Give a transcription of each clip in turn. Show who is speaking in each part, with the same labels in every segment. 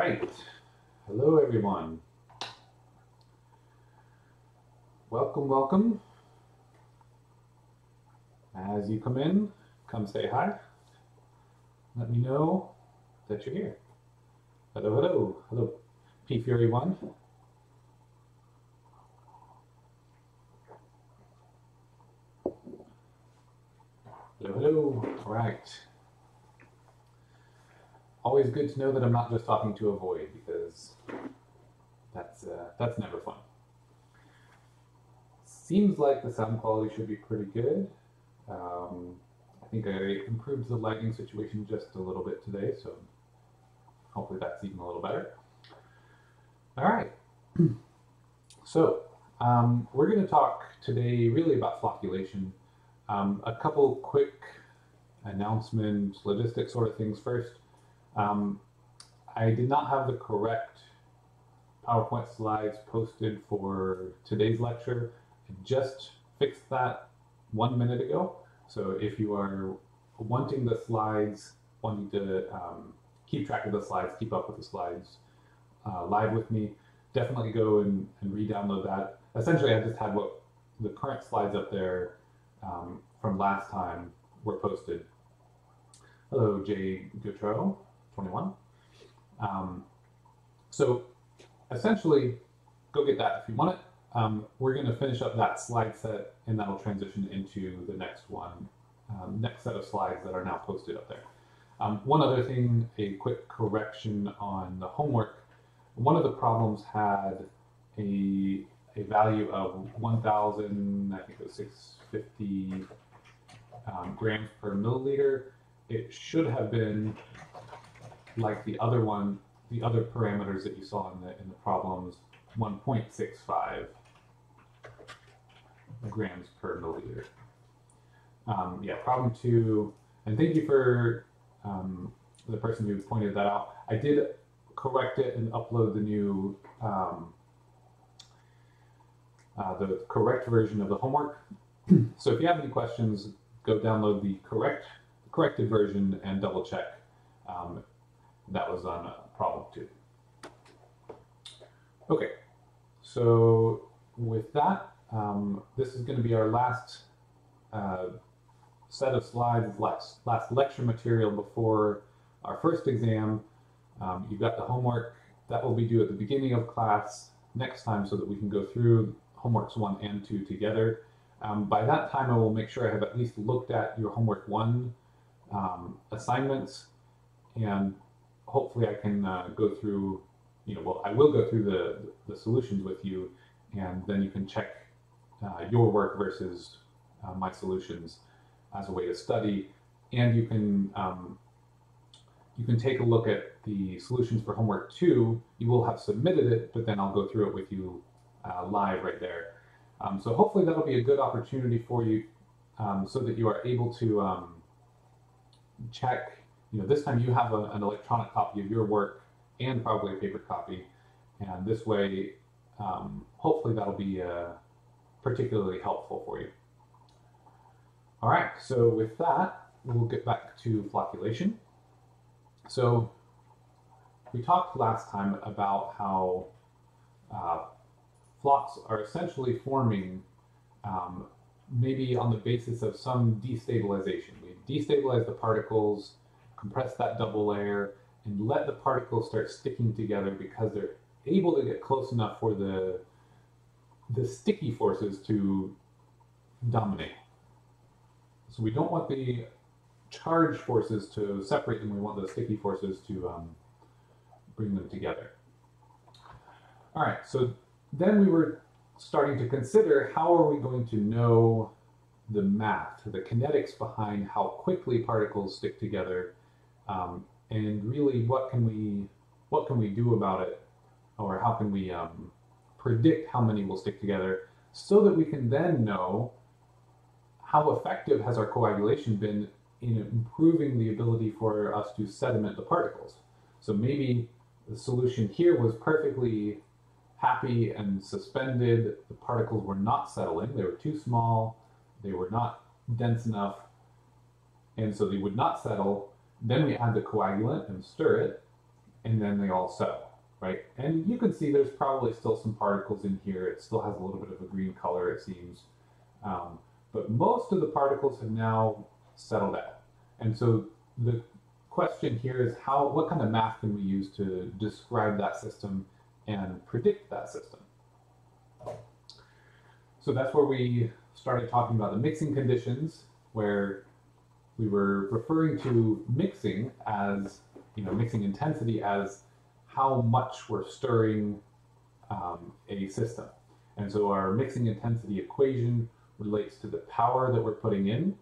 Speaker 1: right. Hello, everyone. Welcome, welcome. As you come in, come say hi. Let me know that you're here. Hello, hello. Hello, P Fury 1. Hello, hello. Always good to know that I'm not just talking to a void because that's uh, that's never fun. Seems like the sound quality should be pretty good. Um, I think I improved the lighting situation just a little bit today, so hopefully that's even a little better. All right. So um, we're going to talk today really about flocculation. Um, a couple quick announcements, logistic sort of things first. Um, I did not have the correct PowerPoint slides posted for today's lecture. I just fixed that one minute ago. So if you are wanting the slides, wanting to um, keep track of the slides, keep up with the slides uh, live with me, definitely go and, and re-download that. Essentially, I just had what the current slides up there um, from last time were posted. Hello, Jay Gautreau, 21. Um, so essentially, go get that if you want it. Um, we're going to finish up that slide set, and that'll transition into the next one, um, next set of slides that are now posted up there. Um, one other thing, a quick correction on the homework. One of the problems had a, a value of 1,000, I think it was 650 um, grams per milliliter. It should have been like the other one, the other parameters that you saw in the in the problems, 1.65 grams per milliliter. Um, yeah, problem two, and thank you for um, the person who pointed that out. I did correct it and upload the new, um, uh, the correct version of the homework. so if you have any questions, go download the correct, corrected version and double check. Um, that was on uh, problem two. Okay, so with that, um, this is going to be our last uh, set of slides, last, last lecture material before our first exam. Um, you've got the homework that will be due at the beginning of class next time so that we can go through homeworks one and two together. Um, by that time, I will make sure I have at least looked at your homework one um, assignments and hopefully I can uh, go through, you know, well, I will go through the, the solutions with you and then you can check uh, your work versus uh, my solutions as a way to study. And you can um, you can take a look at the solutions for homework two. You will have submitted it, but then I'll go through it with you uh, live right there. Um, so hopefully that'll be a good opportunity for you um, so that you are able to um, check, you know, this time you have a, an electronic copy of your work and probably a paper copy. And this way, um, hopefully that'll be uh, particularly helpful for you. All right, so with that, we'll get back to flocculation. So we talked last time about how uh, flocs are essentially forming um, maybe on the basis of some destabilization. We destabilize the particles, compress that double layer, and let the particles start sticking together because they're able to get close enough for the the sticky forces to dominate. So we don't want the charge forces to separate them. We want the sticky forces to um, bring them together. All right, so then we were starting to consider how are we going to know the math, the kinetics behind how quickly particles stick together, um, and really what can we what can we do about it, or how can we um, predict how many will stick together, so that we can then know how effective has our coagulation been in improving the ability for us to sediment the particles. So maybe the solution here was perfectly happy and suspended. The particles were not settling. They were too small. They were not dense enough. And so they would not settle. Then we add the coagulant and stir it. and then they all settle, right? And you can see there's probably still some particles in here. It still has a little bit of a green color, it seems. Um, but most of the particles have now settled out. And so the question here is how, what kind of math can we use to describe that system and predict that system? So that's where we started talking about the mixing conditions, where we were referring to mixing as, you know, mixing intensity as how much we're stirring um, a system. And so our mixing intensity equation relates to the power that we're putting in,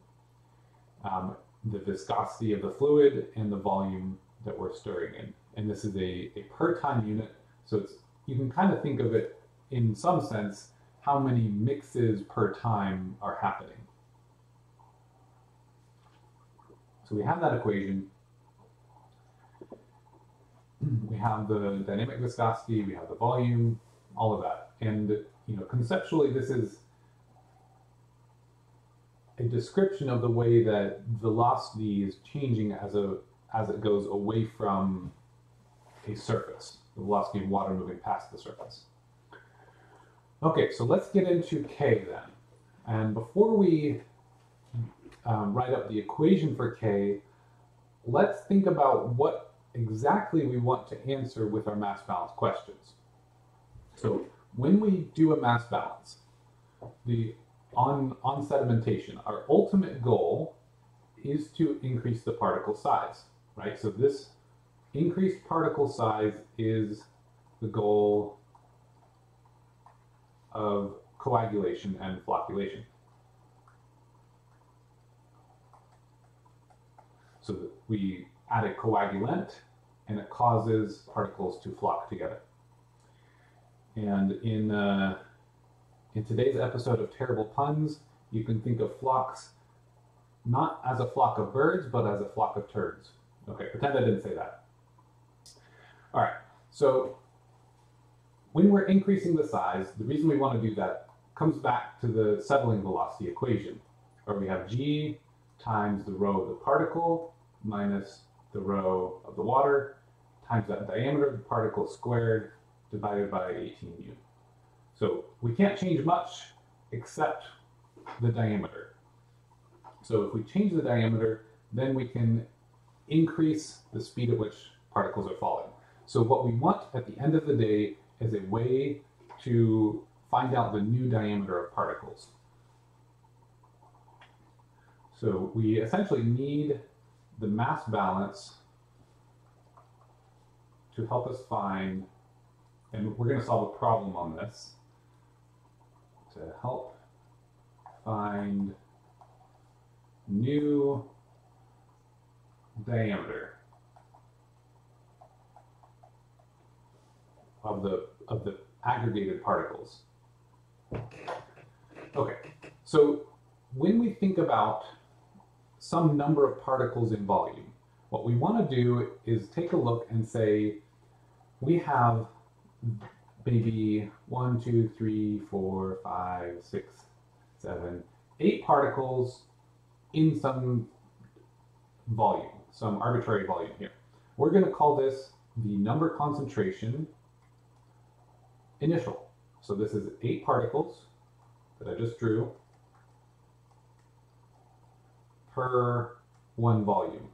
Speaker 1: um, the viscosity of the fluid, and the volume that we're stirring in. And this is a, a per time unit, so it's you can kind of think of it in some sense how many mixes per time are happening. So we have that equation. We have the dynamic viscosity, we have the volume, all of that. And you know, conceptually, this is a description of the way that velocity is changing as a as it goes away from a surface, the velocity of water moving past the surface. Okay, so let's get into K then. And before we um, write up the equation for K, let's think about what exactly we want to answer with our mass balance questions. So when we do a mass balance, the on, on sedimentation, our ultimate goal is to increase the particle size, right? So this increased particle size is the goal of coagulation and flocculation. So we add a coagulant and it causes particles to flock together. And in, uh, in today's episode of Terrible Puns, you can think of flocks not as a flock of birds, but as a flock of turds. Okay, pretend I didn't say that. All right, so when we're increasing the size, the reason we want to do that comes back to the settling velocity equation, where we have g times the rho of the particle minus the rho of the water times that diameter of the particle squared divided by 18u. So we can't change much except the diameter. So if we change the diameter, then we can increase the speed at which particles are falling. So what we want at the end of the day is a way to find out the new diameter of particles. So we essentially need the mass balance to help us find, and we're going to solve a problem on this, to help find new diameter. of the of the aggregated particles. Okay, so when we think about some number of particles in volume, what we want to do is take a look and say we have maybe one, two, three, four, five, six, seven, eight particles in some volume, some arbitrary volume here. We're going to call this the number concentration initial. So this is eight particles that I just drew per one volume.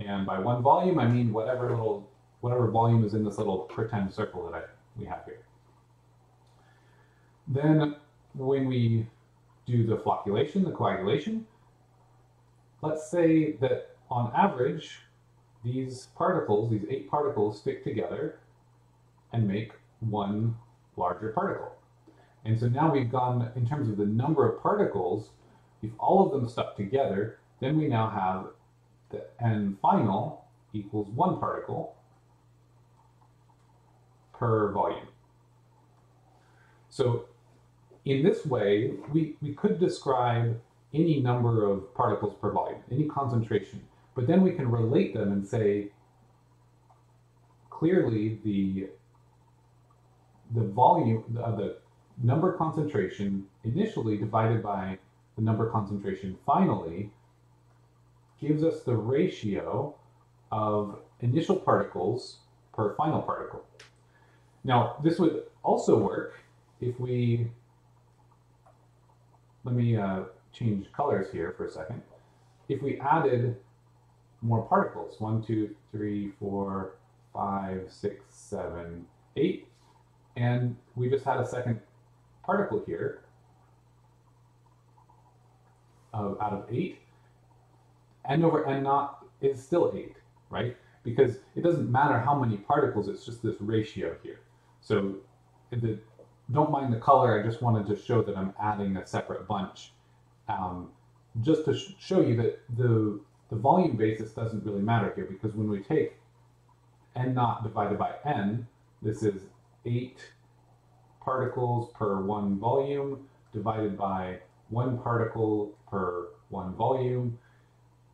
Speaker 1: And by one volume, I mean whatever little, whatever volume is in this little pretend circle that I, we have here. Then when we do the flocculation, the coagulation, let's say that on average, these particles, these eight particles stick together and make one larger particle. And so now we've gone, in terms of the number of particles, if all of them stuck together, then we now have the n final equals one particle per volume. So in this way, we, we could describe any number of particles per volume, any concentration, but then we can relate them and say, clearly the the volume of the number concentration initially divided by the number concentration finally gives us the ratio of initial particles per final particle. Now, this would also work if we, let me uh, change colors here for a second. If we added more particles, one, two, three, four, five, six, seven, eight, and we just had a second particle here of, out of eight, n over n naught is still eight, right? Because it doesn't matter how many particles, it's just this ratio here. So the, don't mind the color, I just wanted to show that I'm adding a separate bunch. Um, just to sh show you that the, the volume basis doesn't really matter here because when we take n naught divided by n, this is 8 particles per one volume divided by one particle per one volume.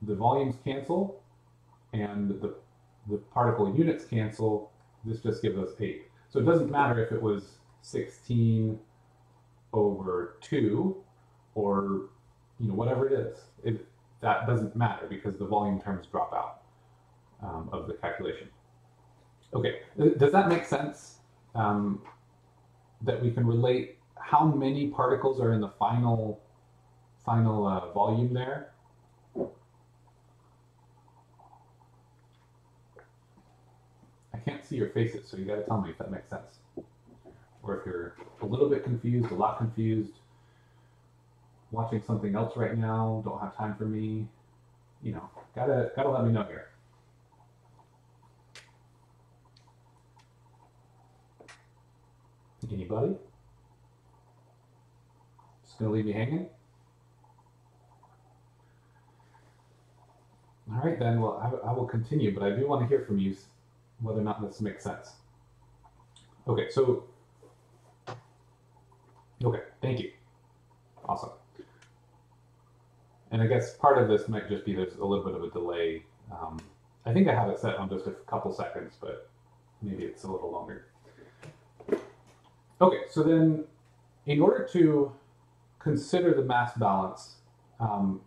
Speaker 1: The volumes cancel and the, the particle units cancel. This just gives us 8. So it doesn't matter if it was 16 over 2 or you know whatever it is. It, that doesn't matter because the volume terms drop out um, of the calculation. Okay, does that make sense? Um, that we can relate how many particles are in the final final uh, volume there. I can't see your faces, so you got to tell me if that makes sense. Or if you're a little bit confused, a lot confused, watching something else right now, don't have time for me, you know, gotta gotta let me know here. Anybody? Just gonna leave you hanging? All right, then. Well, I, I will continue, but I do want to hear from you whether or not this makes sense. Okay, so. Okay, thank you. Awesome. And I guess part of this might just be there's a little bit of a delay. Um, I think I have it set on just a couple seconds, but maybe it's a little longer. Okay, so then in order to consider the mass balance, um,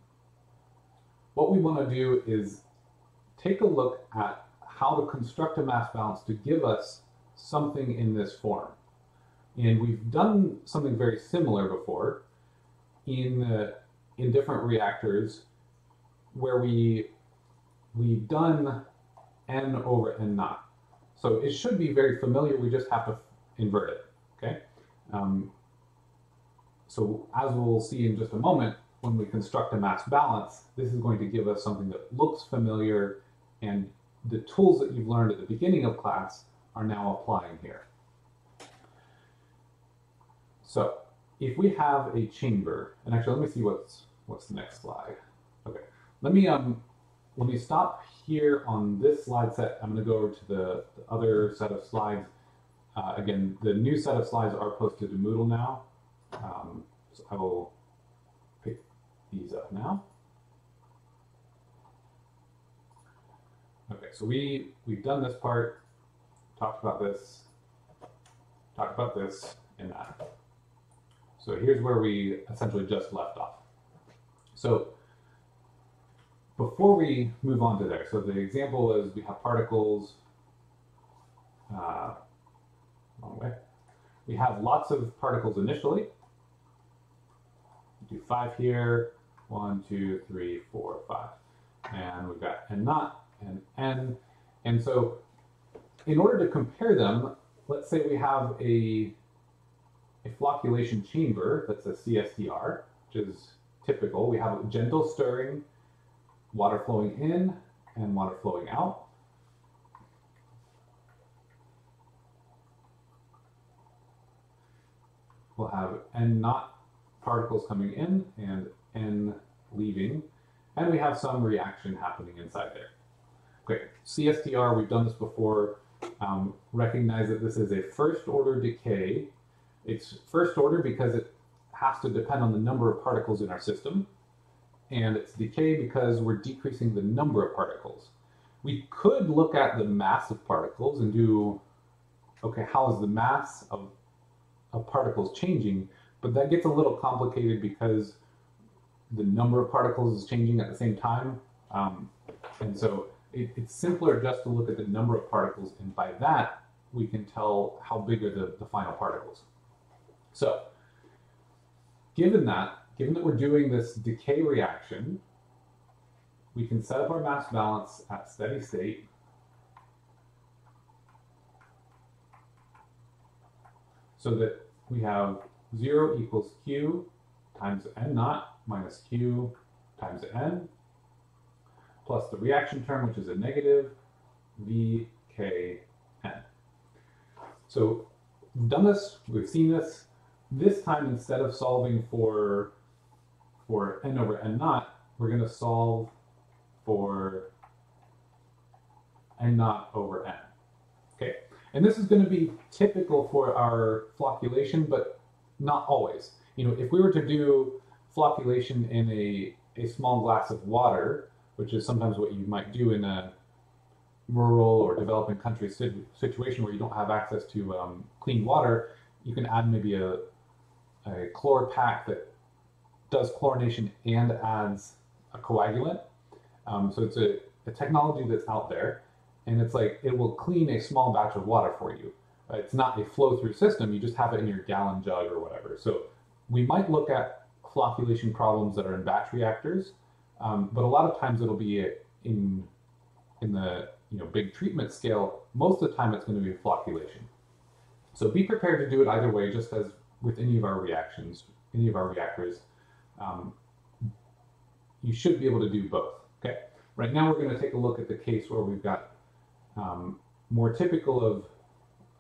Speaker 1: what we want to do is take a look at how to construct a mass balance to give us something in this form. And we've done something very similar before in, in different reactors where we, we've done n over n naught. So it should be very familiar, we just have to invert it, okay? Um, so as we'll see in just a moment, when we construct a mass balance, this is going to give us something that looks familiar and the tools that you've learned at the beginning of class are now applying here. So if we have a chamber, and actually let me see what's what's the next slide. Okay, let me um let me stop here on this slide set. I'm going to go over to the, the other set of slides. Uh, again, the new set of slides are posted to Moodle now. Um, so I will these up now. Okay, so we, we've done this part, talked about this, talked about this, and that. So here's where we essentially just left off. So before we move on to there, so the example is we have particles, uh, wrong way. We have lots of particles initially. Do five here, one, two, three, four, five. And we've got n naught and n. And so in order to compare them, let's say we have a, a flocculation chamber that's a CSTR, which is typical. We have a gentle stirring, water flowing in and water flowing out. We'll have n naught particles coming in and n leaving, and we have some reaction happening inside there. Okay, CSTR, we've done this before. Um, recognize that this is a first order decay. It's first order because it has to depend on the number of particles in our system. And it's decay because we're decreasing the number of particles. We could look at the mass of particles and do, okay, how is the mass of, of particles changing? But that gets a little complicated because the number of particles is changing at the same time. Um, and so it, it's simpler just to look at the number of particles, and by that, we can tell how big are the, the final particles. So, given that, given that we're doing this decay reaction, we can set up our mass balance at steady state. So that we have 0 equals Q times n naught minus Q times n plus the reaction term, which is a negative VKN. So we've done this, we've seen this. This time, instead of solving for, for n over n naught, we're going to solve for n naught over n. Okay, and this is going to be typical for our flocculation, but not always. You know, if we were to do flocculation in a, a small glass of water, which is sometimes what you might do in a rural or developing country situation where you don't have access to um, clean water, you can add maybe a, a chlor pack that does chlorination and adds a coagulant. Um, so it's a, a, technology that's out there, and it's like it will clean a small batch of water for you. It's not a flow through system, you just have it in your gallon jug or whatever. So we might look at flocculation problems that are in batch reactors, um, but a lot of times it'll be in in the you know big treatment scale. Most of the time, it's going to be flocculation. So be prepared to do it either way, just as with any of our reactions, any of our reactors. Um, you should be able to do both. Okay. Right now, we're going to take a look at the case where we've got um, more typical of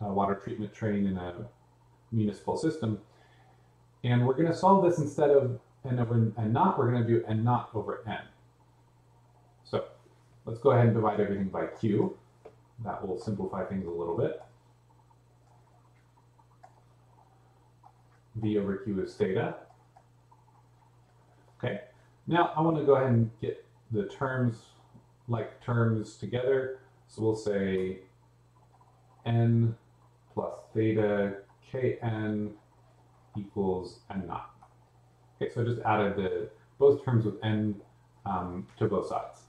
Speaker 1: uh, water treatment train in a municipal system. And we're going to solve this instead of n over n naught, we're going to do n naught over n. So let's go ahead and divide everything by q. That will simplify things a little bit. v over q is theta. Okay, now I want to go ahead and get the terms, like terms together. So we'll say n plus theta kn equals n naught. Okay, so I just added the both terms with n um, to both sides.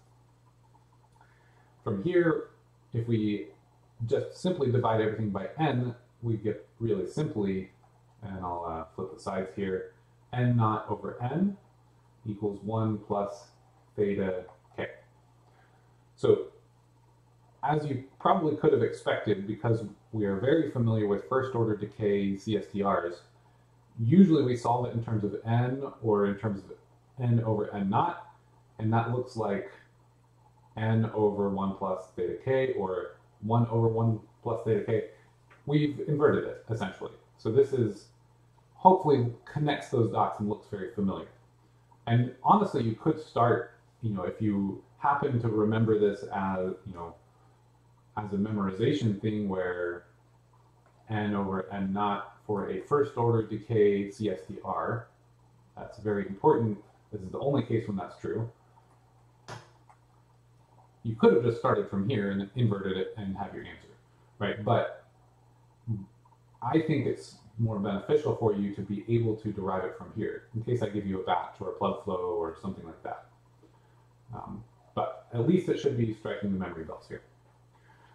Speaker 1: From here, if we just simply divide everything by n, we get really simply, and I'll uh, flip the sides here, n naught over n equals 1 plus theta k. So as you probably could have expected, because we are very familiar with first order decay CSTRs, usually we solve it in terms of n or in terms of n over n naught, and that looks like n over 1 plus theta k or 1 over 1 plus theta k. We've inverted it, essentially. So this is hopefully connects those dots and looks very familiar. And honestly, you could start, you know, if you happen to remember this as, you know, as a memorization thing where n over n naught for a first order decay CSTR. That's very important. This is the only case when that's true. You could have just started from here and inverted it and have your answer, right? But I think it's more beneficial for you to be able to derive it from here in case I give you a batch or a plug flow or something like that. Um, but at least it should be striking the memory bells here.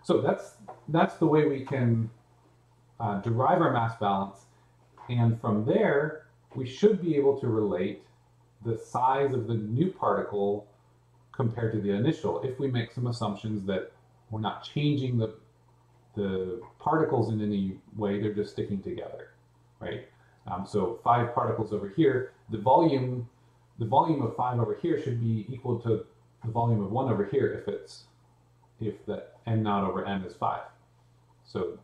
Speaker 1: So that's that's the way we can uh, derive our mass balance, and from there, we should be able to relate the size of the new particle compared to the initial if we make some assumptions that we're not changing the the particles in any way, they're just sticking together, right? Um, so five particles over here, the volume, the volume of five over here should be equal to the volume of one over here if it's, if the n naught over n is five. So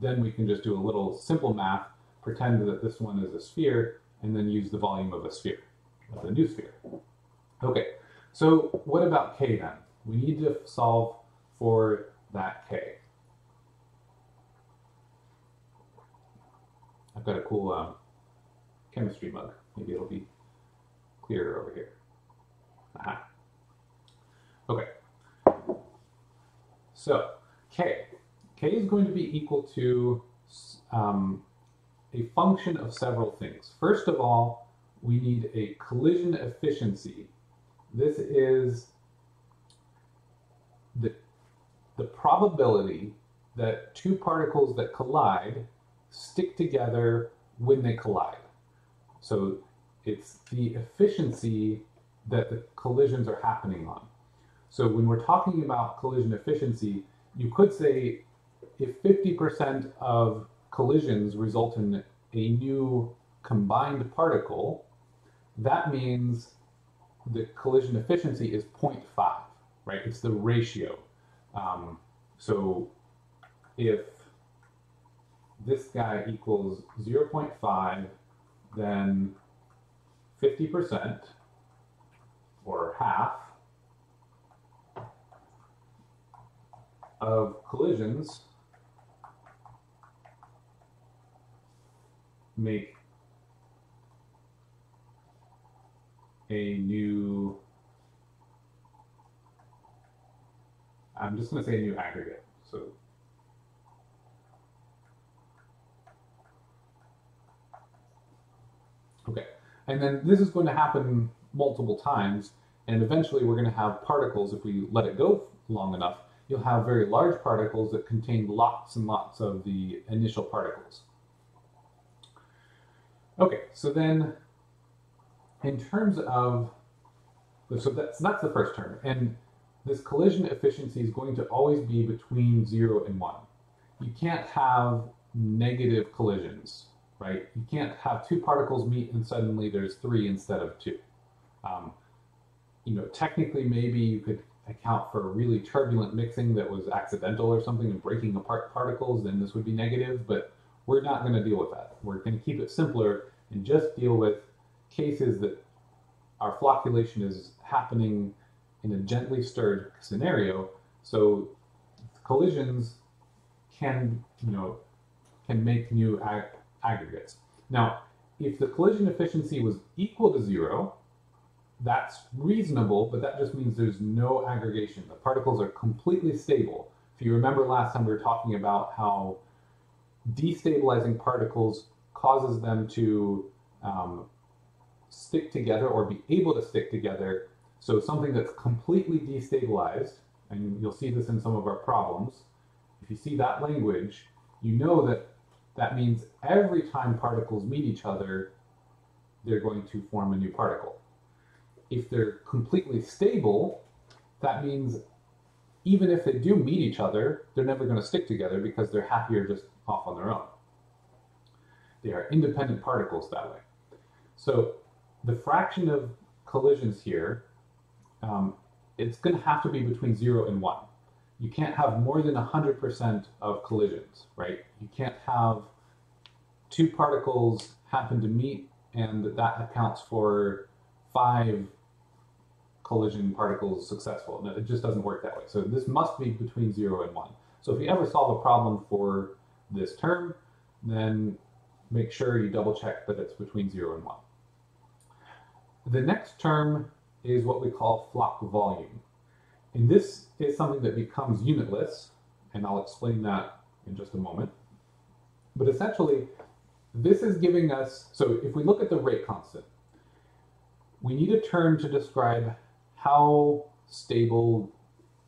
Speaker 1: then we can just do a little simple math, pretend that this one is a sphere, and then use the volume of a sphere, of the new sphere. Okay, so what about k then? We need to solve for that k. I've got a cool uh, chemistry mug. Maybe it'll be clearer over here. Aha. Okay. So, k k is going to be equal to um, a function of several things. First of all, we need a collision efficiency. This is the, the probability that two particles that collide stick together when they collide. So it's the efficiency that the collisions are happening on. So when we're talking about collision efficiency, you could say if 50% of collisions result in a new combined particle, that means the collision efficiency is 0.5, right? It's the ratio. Um, so if this guy equals 0.5, then 50% or half of collisions make a new, I'm just going to say a new aggregate. So Okay, and then this is going to happen multiple times, and eventually we're going to have particles, if we let it go long enough, you'll have very large particles that contain lots and lots of the initial particles. Okay, so then in terms of, so that's, that's the first term, and this collision efficiency is going to always be between zero and one. You can't have negative collisions right? You can't have two particles meet and suddenly there's three instead of two. Um, you know, technically, maybe you could account for really turbulent mixing that was accidental or something and breaking apart particles, then this would be negative, but we're not going to deal with that. We're going to keep it simpler and just deal with cases that our flocculation is happening in a gently stirred scenario. So collisions can, you know, can make new ag aggregates. Now, if the collision efficiency was equal to zero, that's reasonable, but that just means there's no aggregation. The particles are completely stable. If you remember last time we were talking about how destabilizing particles causes them to um, stick together or be able to stick together. So something that's completely destabilized, and you'll see this in some of our problems, if you see that language, you know that that means every time particles meet each other, they're going to form a new particle. If they're completely stable, that means even if they do meet each other, they're never going to stick together because they're happier just off on their own. They are independent particles that way. So the fraction of collisions here, um, it's going to have to be between 0 and 1 you can't have more than 100% of collisions, right? You can't have two particles happen to meet and that accounts for five collision particles successful. No, it just doesn't work that way. So this must be between zero and one. So if you ever solve a problem for this term, then make sure you double check that it's between zero and one. The next term is what we call floc volume. And this is something that becomes unitless, and I'll explain that in just a moment. But essentially, this is giving us, so if we look at the rate constant, we need a term to describe how stable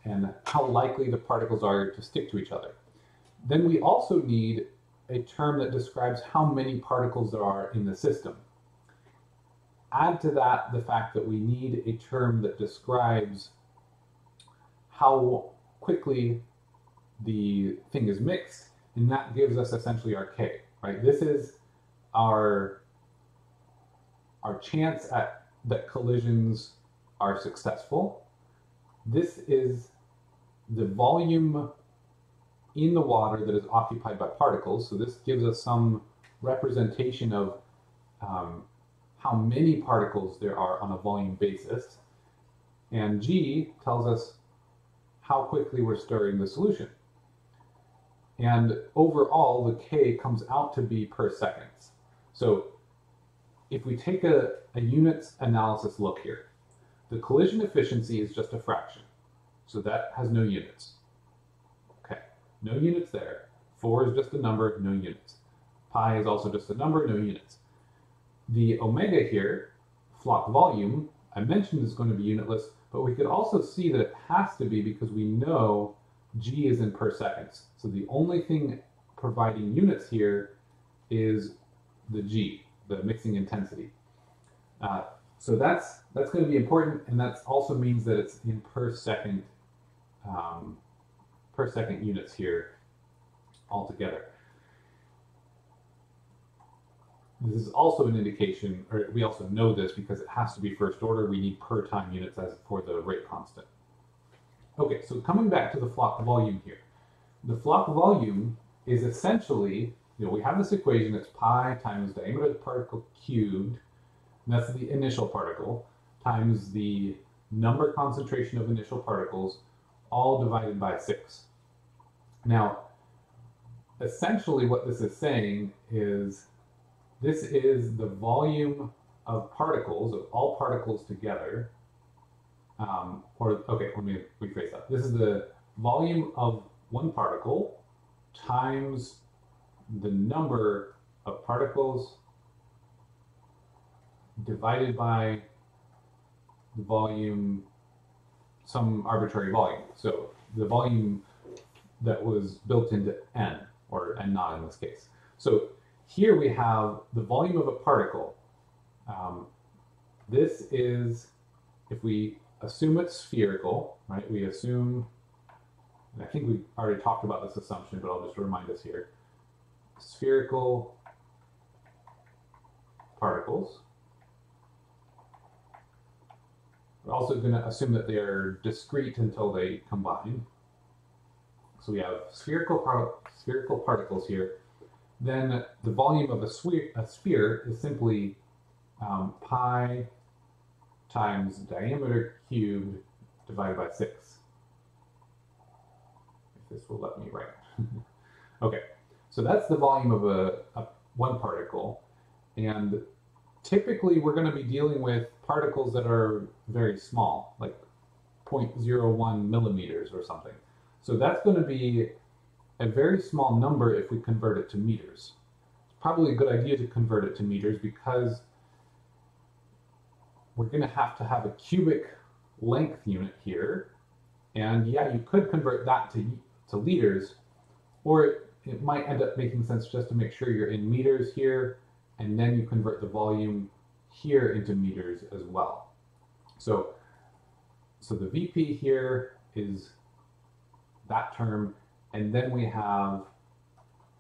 Speaker 1: and how likely the particles are to stick to each other. Then we also need a term that describes how many particles there are in the system. Add to that the fact that we need a term that describes how quickly the thing is mixed, and that gives us essentially our K, right? This is our, our chance at that collisions are successful. This is the volume in the water that is occupied by particles. So this gives us some representation of um, how many particles there are on a volume basis. And G tells us how quickly we're stirring the solution. And overall, the K comes out to be per seconds. So if we take a, a units analysis look here, the collision efficiency is just a fraction. So that has no units. No units there. Four is just a number, no units. Pi is also just a number, no units. The omega here, floc volume, I mentioned is going to be unitless, But we could also see that it has to be because we know G is in per seconds. So the only thing providing units here is the G, the mixing intensity. Uh, so that's that's going to be important, and that also means that it's in per second um, per second units here altogether. This is also an indication, or we also know this because it has to be first order. We need per time units as for the rate constant. Okay, so coming back to the floc volume here. The floc volume is essentially, you know, we have this equation, it's pi times diameter of the particle cubed, that's the initial particle, times the number concentration of initial particles, all divided by 6. Now, essentially what this is saying is this is the volume of particles, of all particles together, um, or, okay, let me rephrase that. This is the volume of one particle times the number of particles divided by the volume, some arbitrary volume. So the volume that was built into n, or n naught in this case. So here we have the volume of a particle. Um, this is, if we assume it's spherical, right? We assume, and I think we already talked about this assumption, but I'll just remind us here. Spherical particles. We're also going to assume that they are discrete until they combine. So we have spherical, par spherical particles here. Then the volume of a, a sphere is simply um, pi times diameter cubed divided by 6. If this will let me write. okay, so that's the volume of a, a one particle. And typically we're going to be dealing with particles that are very small, like 0.01 millimeters or something. So that's going to be a very small number if we convert it to meters. It's probably a good idea to convert it to meters because we're going to have to have a cubic length unit here. And yeah, you could convert that to, to liters, or it, it might end up making sense just to make sure you're in meters here, and then you convert the volume here into meters as well. So, so the VP here is that term, and then we have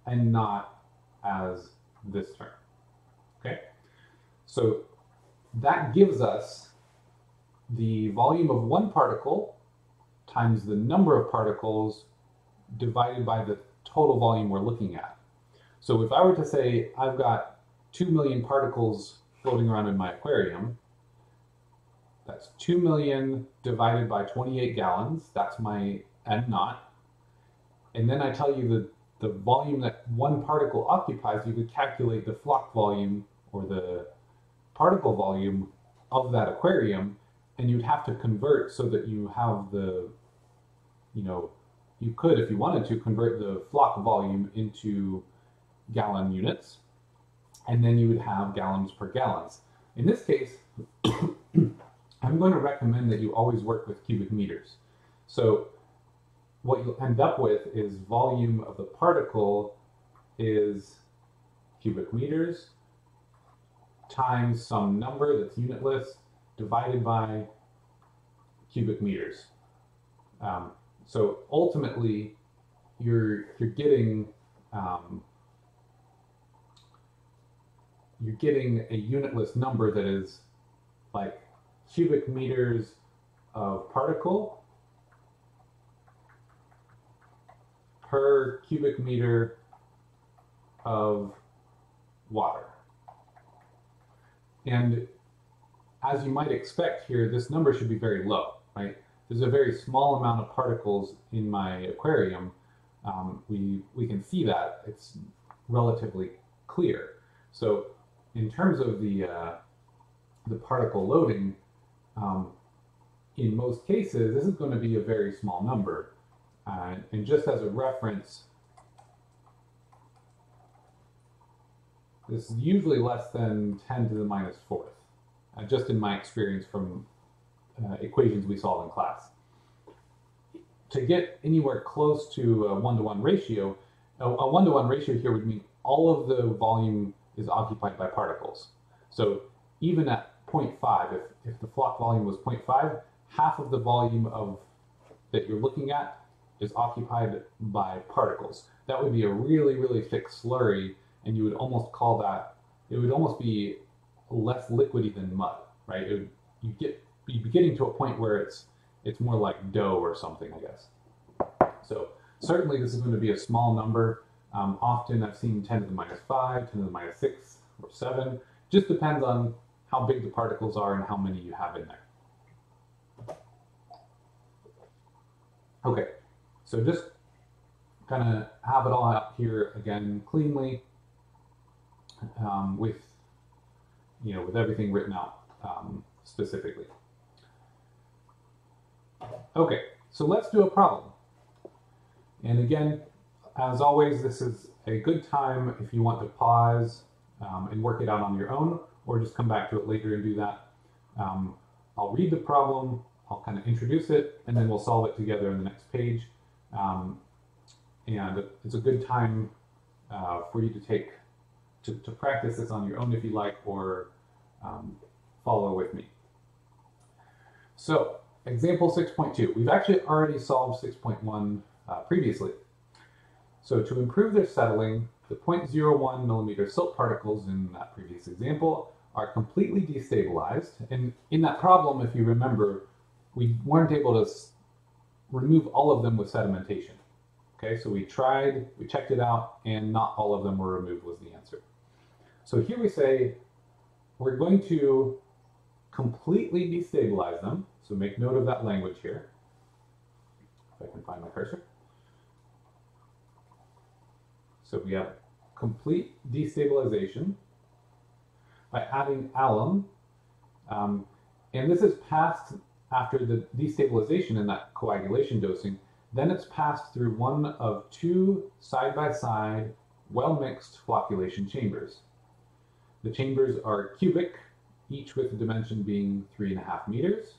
Speaker 1: n naught as this term. Okay, so that gives us the volume of one particle times the number of particles divided by the total volume we're looking at. So if I were to say I've got 2 million particles floating around in my aquarium, that's 2 million divided by 28 gallons, that's my N naught. And then I tell you the, the volume that one particle occupies, you could calculate the floc volume or the particle volume of that aquarium and you'd have to convert so that you have the you know you could if you wanted to convert the floc volume into gallon units and then you would have gallons per gallons in this case i'm going to recommend that you always work with cubic meters so what you'll end up with is volume of the particle is cubic meters times some number that's unitless divided by cubic meters. Um, so ultimately, you're you're getting um, you're getting a unitless number that is like cubic meters of particle per cubic meter of water. And as you might expect here, this number should be very low, right? There's a very small amount of particles in my aquarium. Um, we, we can see that. It's relatively clear. So in terms of the, uh, the particle loading, um, in most cases, this is going to be a very small number. Uh, and just as a reference, This is usually less than 10 to the minus fourth, uh, just in my experience from uh, equations we solve in class. To get anywhere close to a one-to-one ratio, a one-to-one ratio here would mean all of the volume is occupied by particles. So even at 0.5, if, if the floc volume was 0.5, half of the volume of that you're looking at is occupied by particles. That would be a really, really thick slurry, and you would almost call that, it would almost be less liquidy than mud, right? Would, you get you'd be getting to a point where it's it's more like dough or something, I guess. So certainly this is going to be a small number. Um, often I've seen 10 to the minus 5, 10 to the minus 6, or 7. Just depends on how big the particles are and how many you have in there. Okay, so just kind of have it all out here again cleanly um, with, you know, with everything written out um, specifically. Okay, so let's do a problem. And again, as always, this is a good time if you want to pause um, and work it out on your own, or just come back to it later and do that. Um, I'll read the problem, I'll kind of introduce it, and then we'll solve it together in the next page. Um, and it's a good time uh, for you to take to, to, practice this on your own if you like, or um, follow with me. So Example 6.2. We've actually already solved 6.1 uh, previously. So to improve their settling, the 0.01 millimeter silt particles in that previous example are completely destabilized. And in that problem, if you remember, we weren't able to remove all of them with sedimentation. Okay, so we tried, we checked it out, and not all of them were removed was the answer. So here we say we're going to completely destabilize them so make note of that language here. If I can find my cursor. So we have complete destabilization by adding alum. Um, and this is passed after the destabilization in that coagulation dosing. Then it's passed through one of two side-by-side, well-mixed flocculation chambers. The chambers are cubic, each with the dimension being three and a half meters.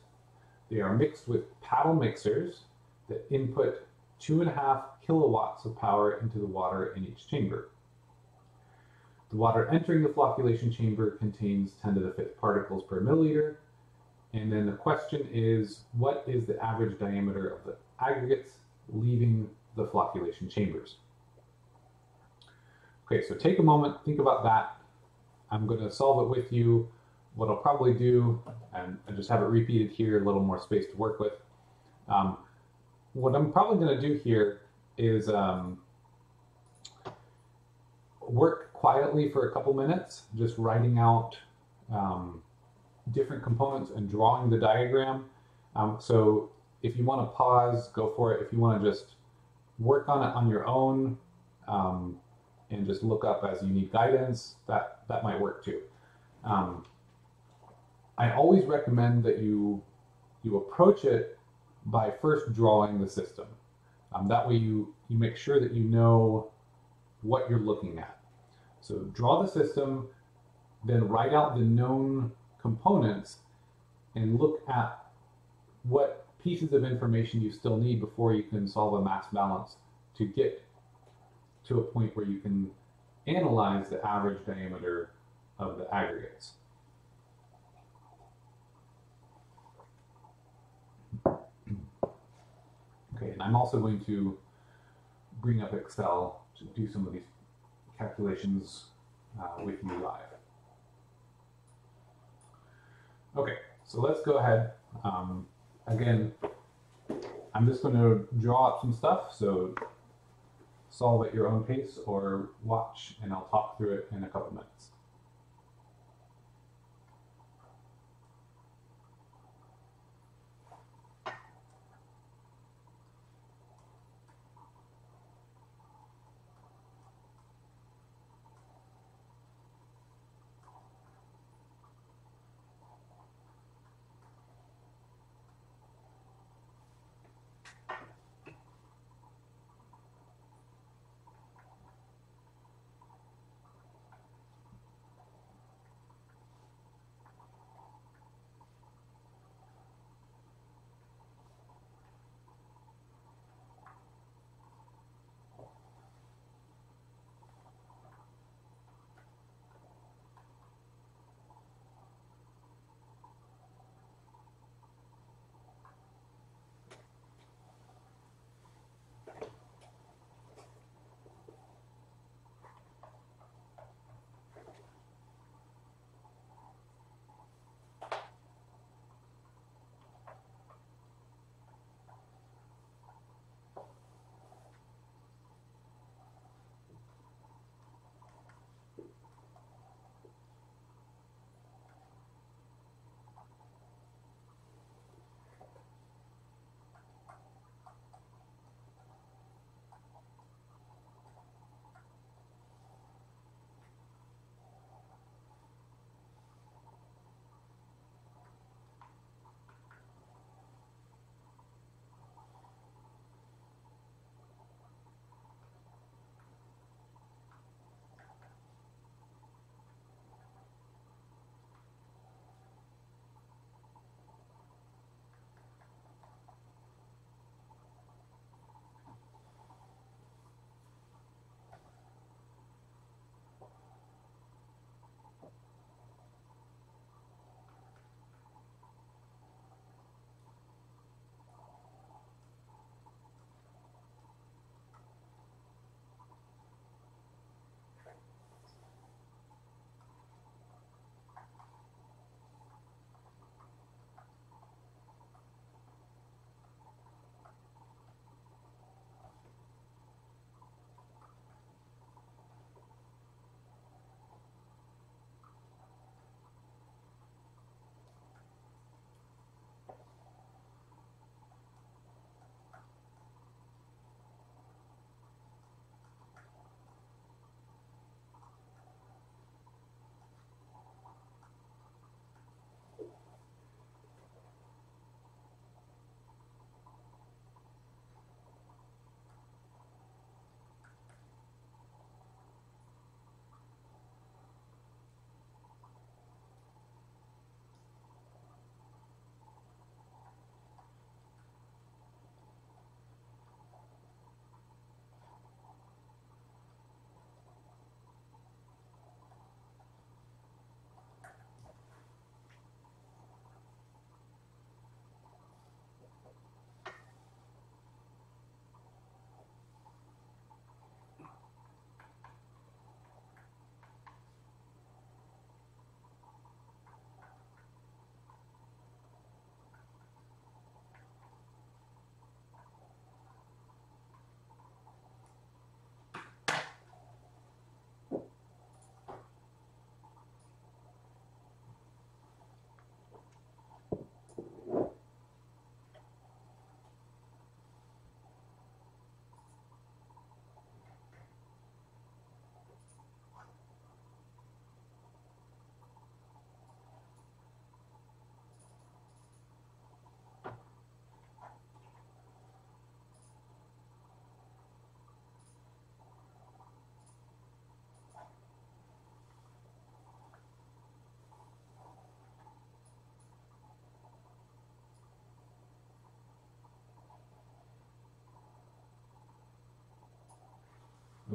Speaker 1: They are mixed with paddle mixers that input two and a half kilowatts of power into the water in each chamber. The water entering the flocculation chamber contains 10 to the fifth particles per milliliter. And then the question is, what is the average diameter of the aggregates leaving the flocculation chambers? Okay, so take a moment, think about that. I'm going to solve it with you what I'll probably do, and I just have it repeated here, a little more space to work with. Um, what I'm probably going to do here is um, work quietly for a couple minutes, just writing out um, different components and drawing the diagram. Um, so if you want to pause, go for it. If you want to just work on it on your own um, and just look up as you need guidance, that, that might work too. Um, I always recommend that you you approach it by first drawing the system. Um, that way you you make sure that you know what you're looking at. So draw the system, then write out the known components and look at what pieces of information you still need before you can solve a mass balance to get to a point where you can analyze the average diameter of the aggregates. Okay, and I'm also going to bring up Excel to do some of these calculations uh, with you live. Okay, so let's go ahead. Um, again, I'm just going to draw up some stuff, so solve at your own pace or watch and I'll talk through it in a couple minutes.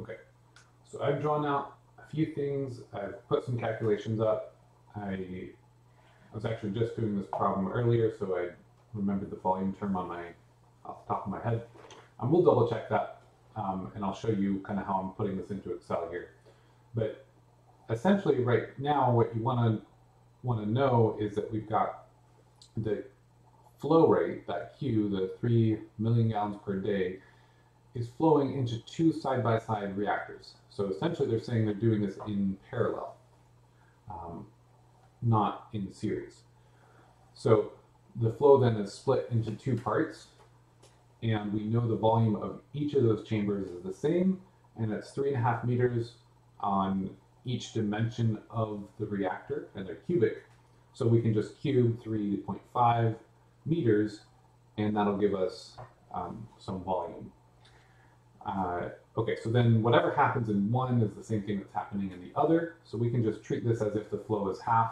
Speaker 1: Okay, so I've drawn out a few things. I've put some calculations up. I, was actually just doing this problem earlier, so I remembered the volume term on my off the top of my head. And we'll double check that, um, and I'll show you kind of how I'm putting this into Excel here. But essentially, right now, what you want to want to know is that we've got the flow rate, that Q, the three million gallons per day, is flowing into two side-by-side reactors. So essentially, they're saying they're doing this in parallel, um, not in series. So the flow then is split into two parts, and we know the volume of each of those chambers is the same, and it's three and a half meters on each dimension of the reactor, and they're cubic. So we can just cube 3.5 meters, and that'll give us um, some volume. Uh, okay, so then whatever happens in one is the same thing that's happening in the other. So we can just treat this as if the flow is half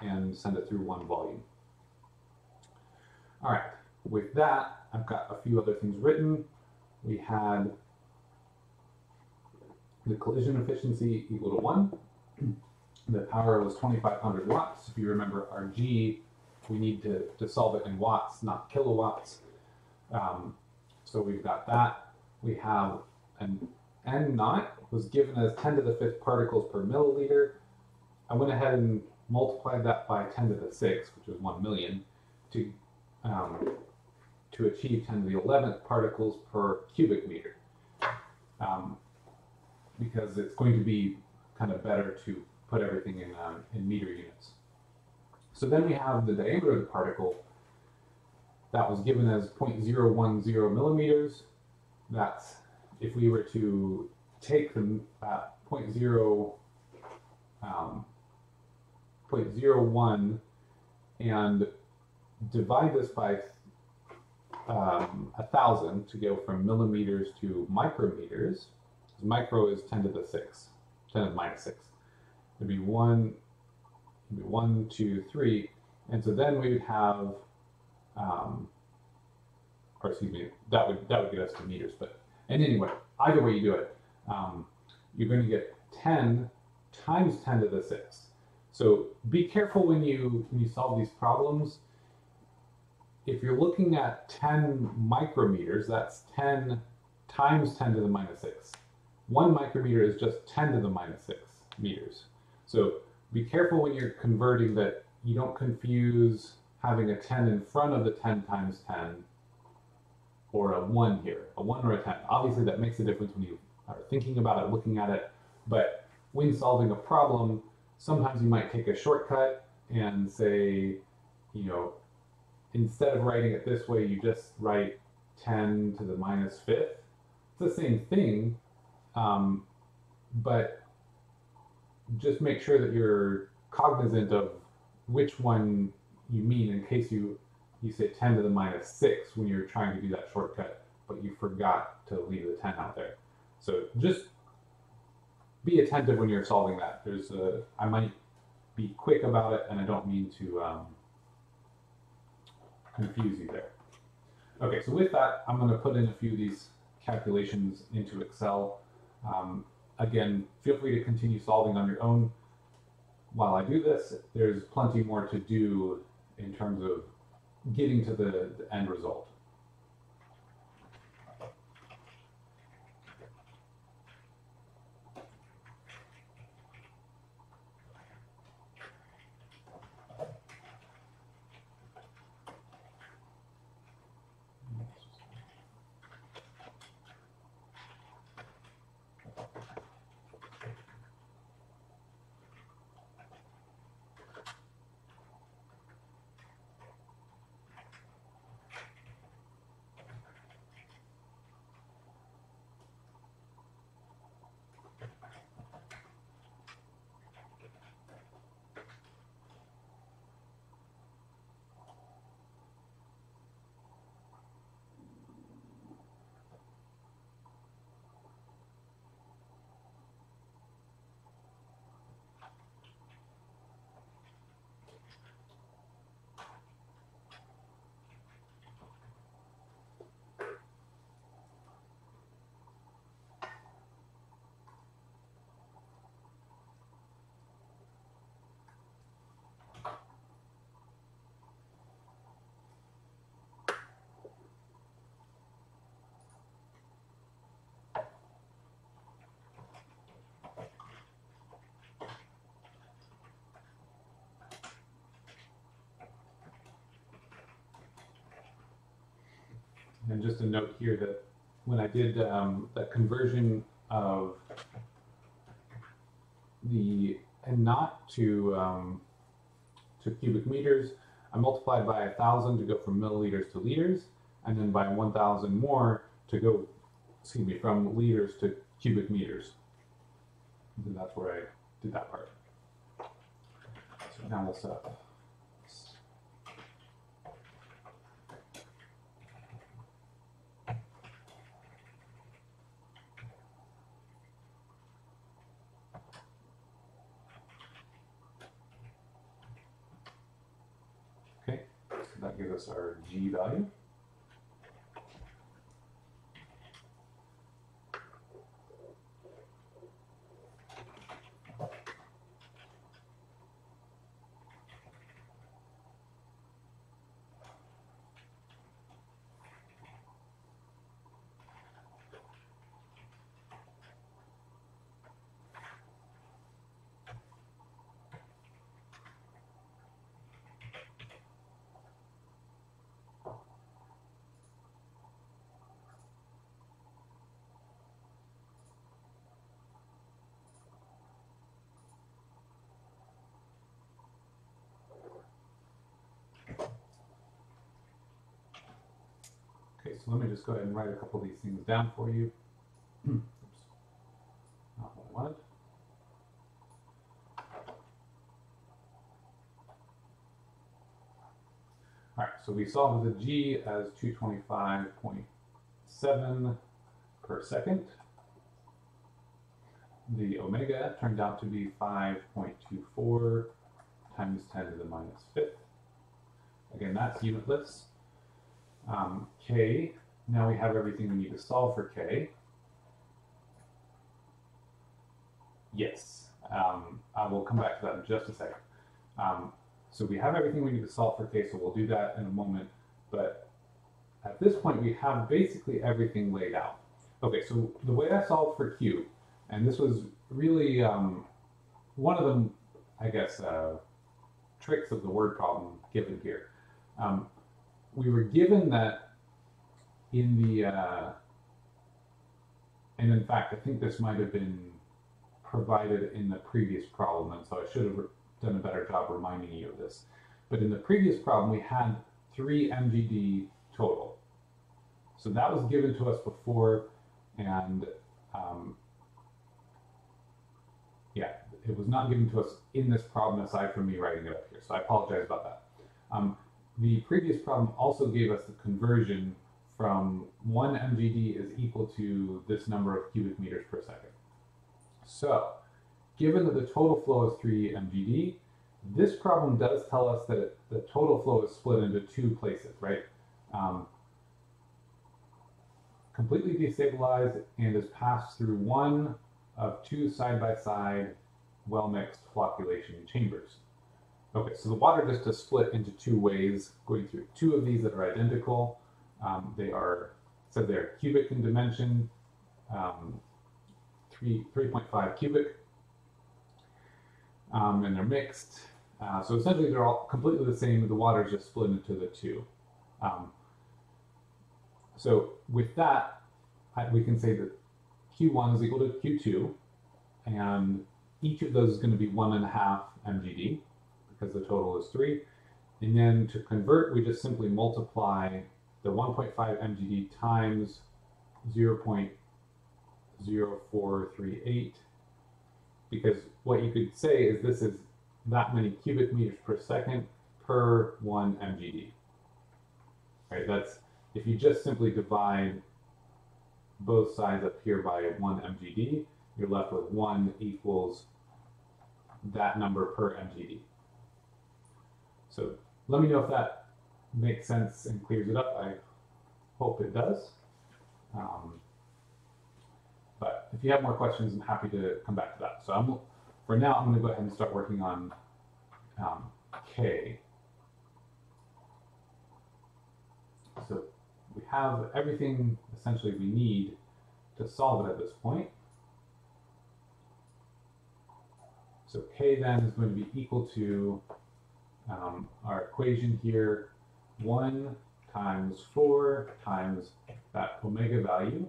Speaker 1: and send it through one volume. All right, with that, I've got a few other things written. We had the collision efficiency equal to one. The power was 2,500 watts. If you remember our G, we need to, to solve it in watts, not kilowatts. Um, so we've got that we have an N naught was given as 10 to the fifth particles per milliliter. I went ahead and multiplied that by 10 to the sixth, which was 1 million, to, um, to achieve 10 to the 11th particles per cubic meter. Um, because it's going to be kind of better to put everything in, uh, in meter units. So then we have the diameter of the particle that was given as 0.010 millimeters that's if we were to take the uh, 0.0, um, 0.01 and divide this by um, a thousand to go from millimeters to micrometers. Micro is 10 to the 6, 10 to the minus 6. It'd be one, it'd be one, two, three. And so then we would have um, or excuse me, that would that would get us to meters. But and anyway, either way you do it, um, you're going to get 10 times 10 to the sixth. So be careful when you when you solve these problems. If you're looking at 10 micrometers, that's 10 times 10 to the minus 6. One micrometer is just 10 to the minus 6 meters. So be careful when you're converting that you don't confuse having a 10 in front of the 10 times 10 or a 1 here, a 1 or a 10. Obviously, that makes a difference when you are thinking about it, looking at it. But when solving a problem, sometimes you might take a shortcut and say, you know, instead of writing it this way, you just write 10 to the minus fifth. It's the same thing, um, but just make sure that you're cognizant of which one you mean in case you you say 10 to the minus 6 when you're trying to do that shortcut, but you forgot to leave the 10 out there. So just be attentive when you're solving that. There's a, I might be quick about it, and I don't mean to um, confuse you there. Okay, so with that, I'm going to put in a few of these calculations into Excel. Um, again, feel free to continue solving on your own. While I do this, there's plenty more to do in terms of getting to the, the end result. And just a note here that when I did um, that conversion of the n naught to um, to cubic meters, I multiplied by a thousand to go from milliliters to liters, and then by one thousand more to go, excuse me, from liters to cubic meters. And that's where I did that part. So now let's uh, Okay, so that gives us our G value. So let me just go ahead and write a couple of these things down for you. Oops. Not what I wanted. All right, so we solved the G as 225.7 per second. The omega turned out to be 5.24 times 10 to the minus fifth. Again, that's unitless. Um, k, now we have everything we need to solve for k. Yes, um, I will come back to that in just a second. Um, so we have everything we need to solve for k, so we'll do that in a moment. But at this point, we have basically everything laid out. Okay, so the way I solved for q, and this was really um, one of the, I guess, uh, tricks of the word problem given here. Um, we were given that in the, uh, and in fact, I think this might have been provided in the previous problem, and so I should have done a better job reminding you of this. But in the previous problem, we had three MGD total. So that was given to us before, and um, yeah, it was not given to us in this problem aside from me writing it up here. So I apologize about that. Um, the previous problem also gave us the conversion from one MGD is equal to this number of cubic meters per second. So, given that the total flow is 3 MGD, this problem does tell us that the total flow is split into two places, right? Um, completely destabilized and is passed through one of two side-by-side well-mixed flocculation chambers. Okay, so the water just is split into two ways, going through two of these that are identical. Um, they are, said they're cubic in dimension, um, 3, 3.5 cubic, um, and they're mixed. Uh, so essentially they're all completely the same, the water is just split into the two. Um, so with that, I, we can say that Q1 is equal to Q2, and each of those is going to be one and a half MGD because the total is three. And then to convert, we just simply multiply the 1.5 MGD times 0.0438 because what you could say is this is that many cubic meters per second per one MGD. Right, that's if you just simply divide both sides up here by one MGD, you're left with one equals that number per MGD. So let me know if that makes sense and clears it up. I hope it does. Um, but if you have more questions, I'm happy to come back to that. So I'm, for now, I'm going to go ahead and start working on um, K. So we have everything essentially we need to solve it at this point. So K then is going to be equal to um, our equation here, 1 times 4 times that omega value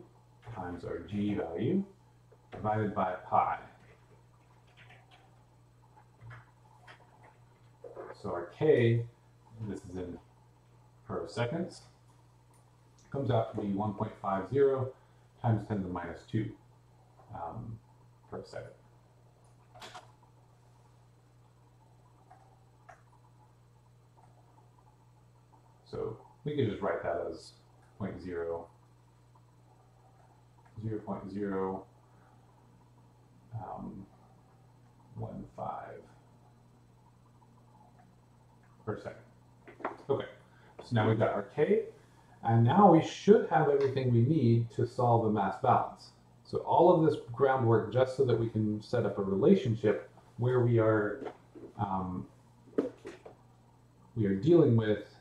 Speaker 1: times our g value divided by pi. So our k, this is in per seconds, comes out to be 1.50 times 10 to the minus 2 um, per second. So we could just write that as 0, 0, 0 um, 1, 5 per second. Okay, so now we've got our K, and now we should have everything we need to solve a mass balance. So all of this groundwork just so that we can set up a relationship where we are um, we are dealing with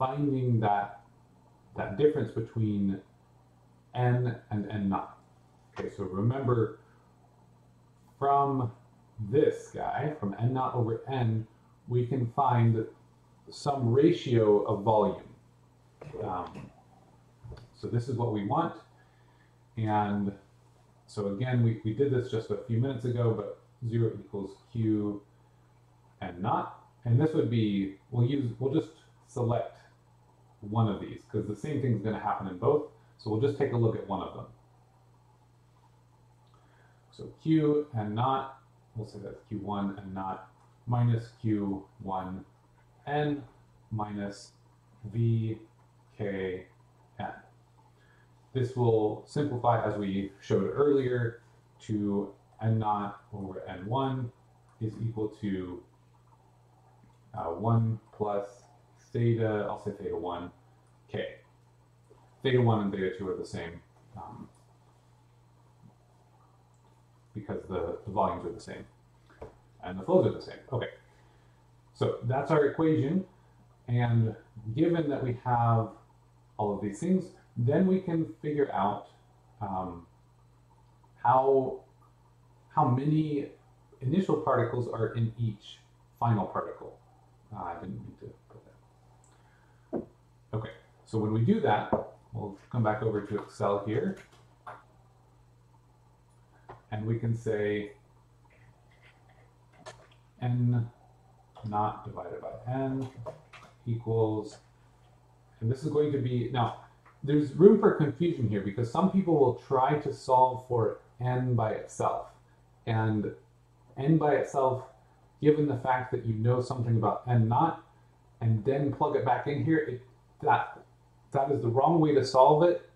Speaker 1: finding that that difference between n and n naught. Okay, so remember from this guy, from n naught over n, we can find some ratio of volume. Um, so this is what we want. And so again, we, we did this just a few minutes ago, but 0 equals q n naught. And this would be, we'll use, we'll just select one of these because the same thing is going to happen in both. So we'll just take a look at one of them. So q n naught, we'll say that's q1 n naught, minus q1 n minus v k n. This will simplify as we showed earlier to n naught over n1 is equal to uh, 1 plus theta, I'll say theta 1, k. Theta 1 and theta 2 are the same um, because the, the volumes are the same and the flows are the same. Okay, so that's our equation. And given that we have all of these things, then we can figure out um, how, how many initial particles are in each final particle. Uh, I didn't mean to so when we do that, we'll come back over to Excel here. And we can say n naught divided by n equals, and this is going to be, now, there's room for confusion here because some people will try to solve for n by itself. And n by itself, given the fact that you know something about n naught, and then plug it back in here, it, that, that is the wrong way to solve it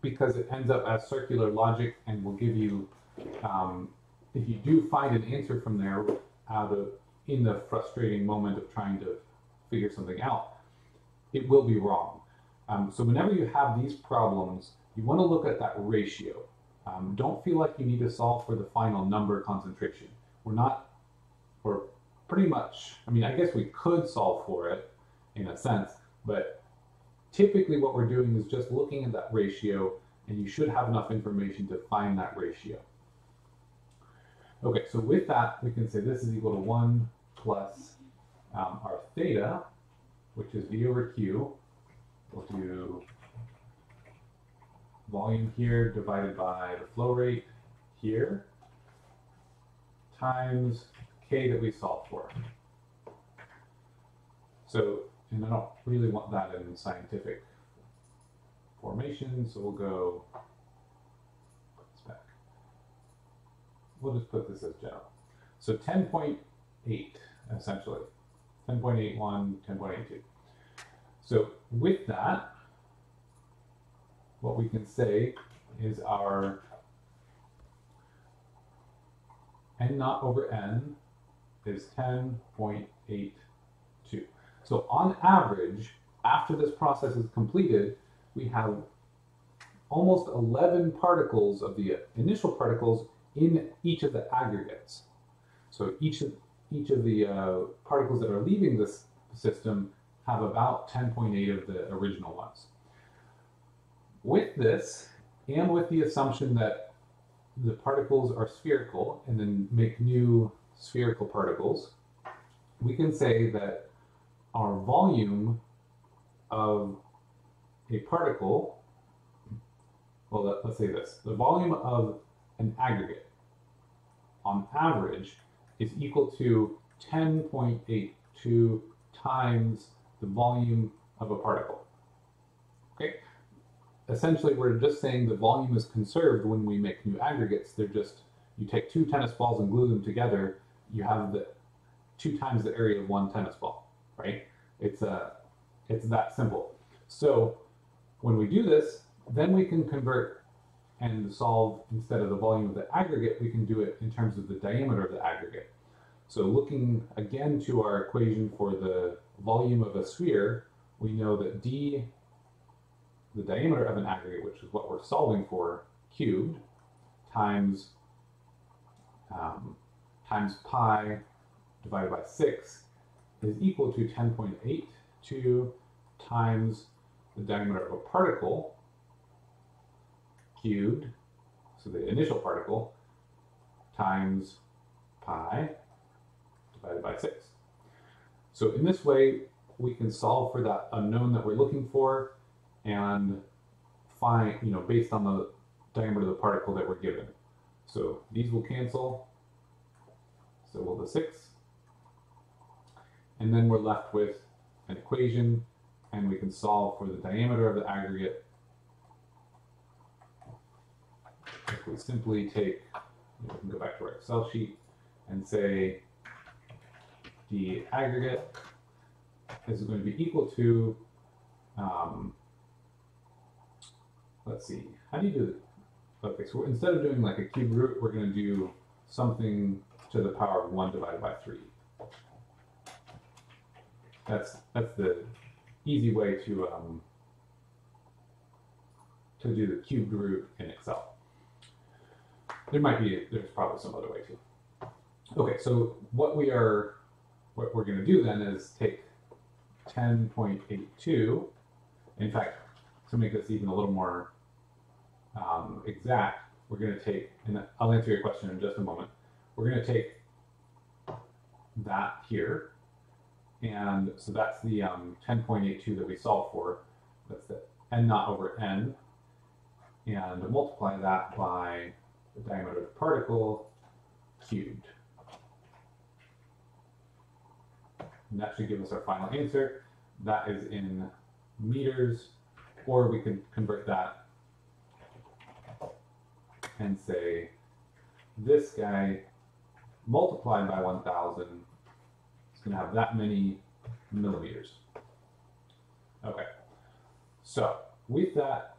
Speaker 1: because it ends up as circular logic and will give you, um, if you do find an answer from there, out of in the frustrating moment of trying to figure something out, it will be wrong. Um, so whenever you have these problems, you want to look at that ratio. Um, don't feel like you need to solve for the final number concentration. We're not, we're pretty much, I mean, I guess we could solve for it in a sense, but typically what we're doing is just looking at that ratio and you should have enough information to find that ratio. Okay, so with that, we can say this is equal to 1 plus um, our theta, which is V over Q. We'll do volume here divided by the flow rate here times K that we solved for. So, and I don't really want that in scientific formation, so we'll go put this back. we'll just put this as general. So 10.8 essentially, 10.81, 10.82. So with that, what we can say is our n naught over n is 10.82. So on average, after this process is completed, we have almost 11 particles of the initial particles in each of the aggregates. So each of, each of the uh, particles that are leaving this system have about 10.8 of the original ones. With this, and with the assumption that the particles are spherical and then make new spherical particles, we can say that our volume of a particle, well, let, us say this, the volume of an aggregate on average is equal to 10.82 times the volume of a particle. Okay, essentially we're just saying the volume is conserved when we make new aggregates. They're just, you take two tennis balls and glue them together, you have the two times the area of one tennis ball, right? It's, a, uh, it's that simple. So when we do this, then we can convert and solve instead of the volume of the aggregate, we can do it in terms of the diameter of the aggregate. So looking again to our equation for the volume of a sphere, we know that d, the diameter of an aggregate, which is what we're solving for, cubed, times, um, times pi divided by 6 is equal to 10.82 times the diameter of a particle cubed, so the initial particle, times pi divided by 6. So in this way, we can solve for that unknown that we're looking for and find, you know, based on the diameter of the particle that we're given. So these will cancel. So will the 6. And then we're left with an equation and we can solve for the diameter of the aggregate. If we simply take, we can go back to our Excel sheet and say the aggregate is going to be equal to, um, let's see, how do you do it? Okay, so instead of doing like a cube root, we're going to do something to the power of 1 divided by 3. That's, that's the easy way to, um, to do the cube root in Excel. There might be, there's probably some other way too. Okay, so what we are what we're going to do then is take 10.82. In fact, to make this even a little more um, exact, we're going to take, and I'll answer your question in just a moment. We're going to take that here, and so that's the um, 10.82 that we solved for. That's the n naught over n, and multiply that by the diameter of the particle cubed. And that should give us our final answer. That is in meters, or we can convert that and say this guy multiplied by 1,000 is going to have that many millimeters. Okay, so with that,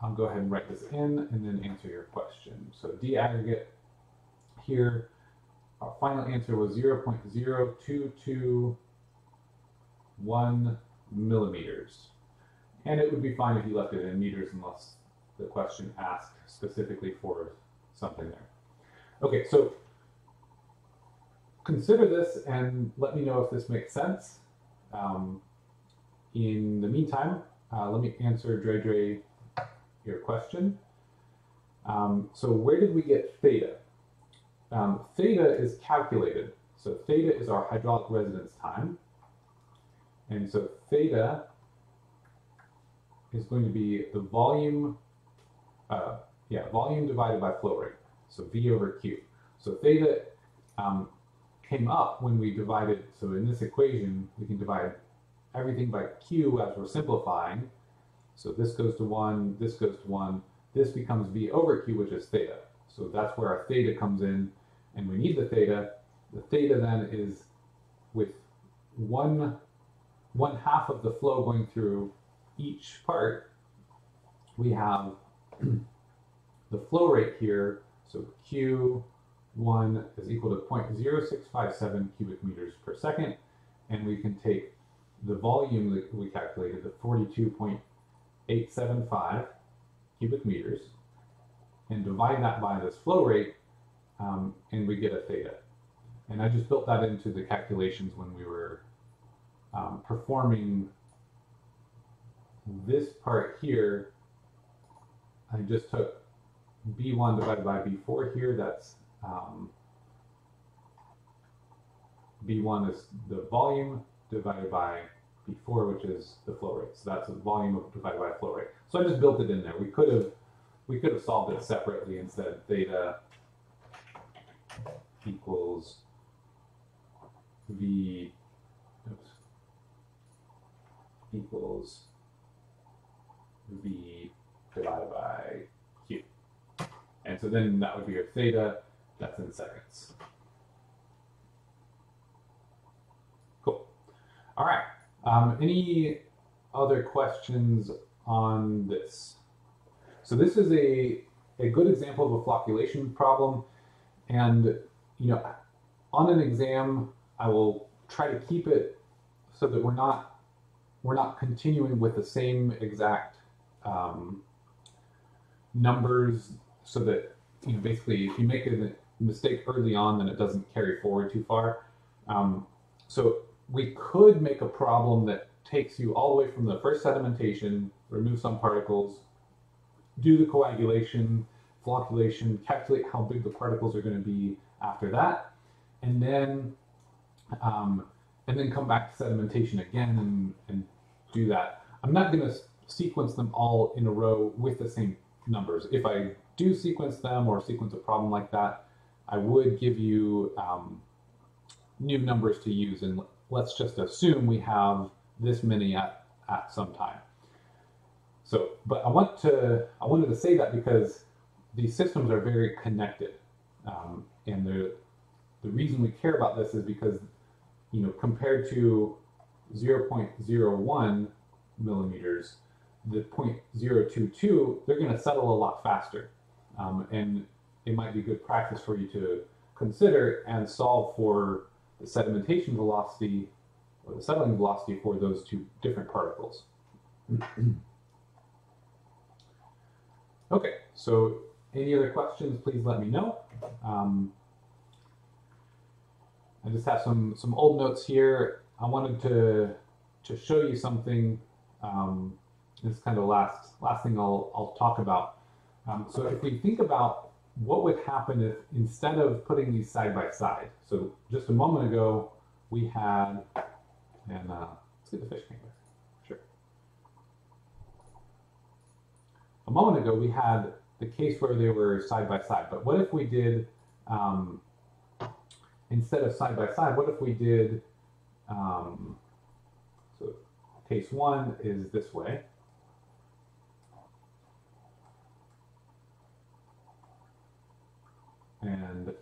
Speaker 1: I'll go ahead and write this in and then answer your question. So D aggregate here our final answer was 0.0221 millimeters. And it would be fine if you left it in meters unless the question asked specifically for something there. Okay, so consider this and let me know if this makes sense. Um, in the meantime, uh, let me answer Dre Dre your question. Um, so where did we get theta? Um, theta is calculated. So theta is our hydraulic residence time. And so theta is going to be the volume, uh, yeah, volume divided by flow rate. So V over Q. So theta um, came up when we divided, so in this equation, we can divide everything by Q as we're simplifying. So this goes to 1, this goes to 1, this becomes V over Q, which is theta. So that's where our theta comes in, and we need the theta. The theta then is with one, one half of the flow going through each part, we have the flow rate here, so Q1 is equal to 0.0657 cubic meters per second, and we can take the volume that we calculated, the 42.875 cubic meters, and divide that by this flow rate, um, and we get a theta. And I just built that into the calculations when we were um, performing this part here. I just took B1 divided by B4 here. That's um, B1 is the volume divided by B4, which is the flow rate. So that's the volume divided by flow rate. So I just built it in there. We could have we could have solved it separately said theta equals v oops, equals v divided by q. And so then that would be your theta, that's in seconds. Cool. All right. Um, any other questions on this? So this is a, a good example of a flocculation problem. And, you know, on an exam, I will try to keep it so that we're not we're not continuing with the same exact um, numbers so that you know basically if you make it mistake early on then it doesn't carry forward too far um, so we could make a problem that takes you all the way from the first sedimentation remove some particles do the coagulation flocculation calculate how big the particles are going to be after that and then um, and then come back to sedimentation again and, and do that i'm not going to sequence them all in a row with the same numbers. If I do sequence them or sequence a problem like that, I would give you um, new numbers to use. And let's just assume we have this many at, at some time. So, but I want to, I wanted to say that because these systems are very connected. Um, and the, the reason we care about this is because, you know, compared to 0.01 millimeters, the 0.022, they're going to settle a lot faster. Um, and it might be good practice for you to consider and solve for the sedimentation velocity or the settling velocity for those two different particles. okay, so any other questions, please let me know. Um, I just have some, some old notes here. I wanted to, to show you something um, this is kind of last last thing I'll I'll talk about. Um, so if we think about what would happen if instead of putting these side by side, so just a moment ago we had, and uh, let's get the fish camera, sure. A moment ago we had the case where they were side by side, but what if we did um, instead of side by side? What if we did um, so case one is this way. And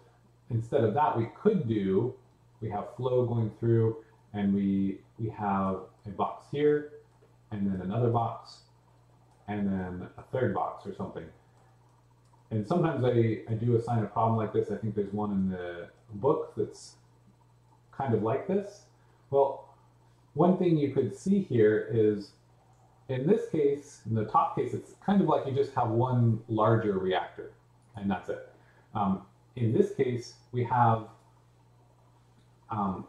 Speaker 1: instead of that, we could do, we have flow going through and we, we have a box here and then another box and then a third box or something. And sometimes I, I do assign a problem like this. I think there's one in the book that's kind of like this. Well, one thing you could see here is in this case, in the top case, it's kind of like you just have one larger reactor and that's it. Um, in this case, we have um,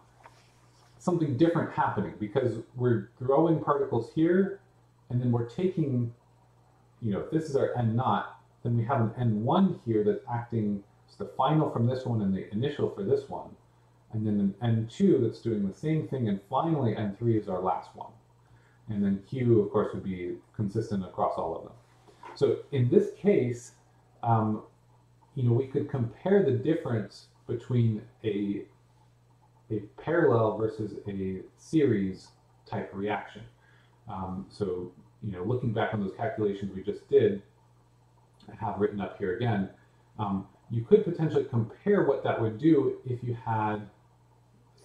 Speaker 1: something different happening because we're growing particles here, and then we're taking, you know, if this is our N naught, then we have an N1 here that's acting as the final from this one and the initial for this one. And then an N2 that's doing the same thing, and finally N3 is our last one. And then Q, of course, would be consistent across all of them. So in this case, um, you know, we could compare the difference between a, a parallel versus a series type reaction. Um, so, you know, looking back on those calculations we just did, I have written up here again, um, you could potentially compare what that would do if you had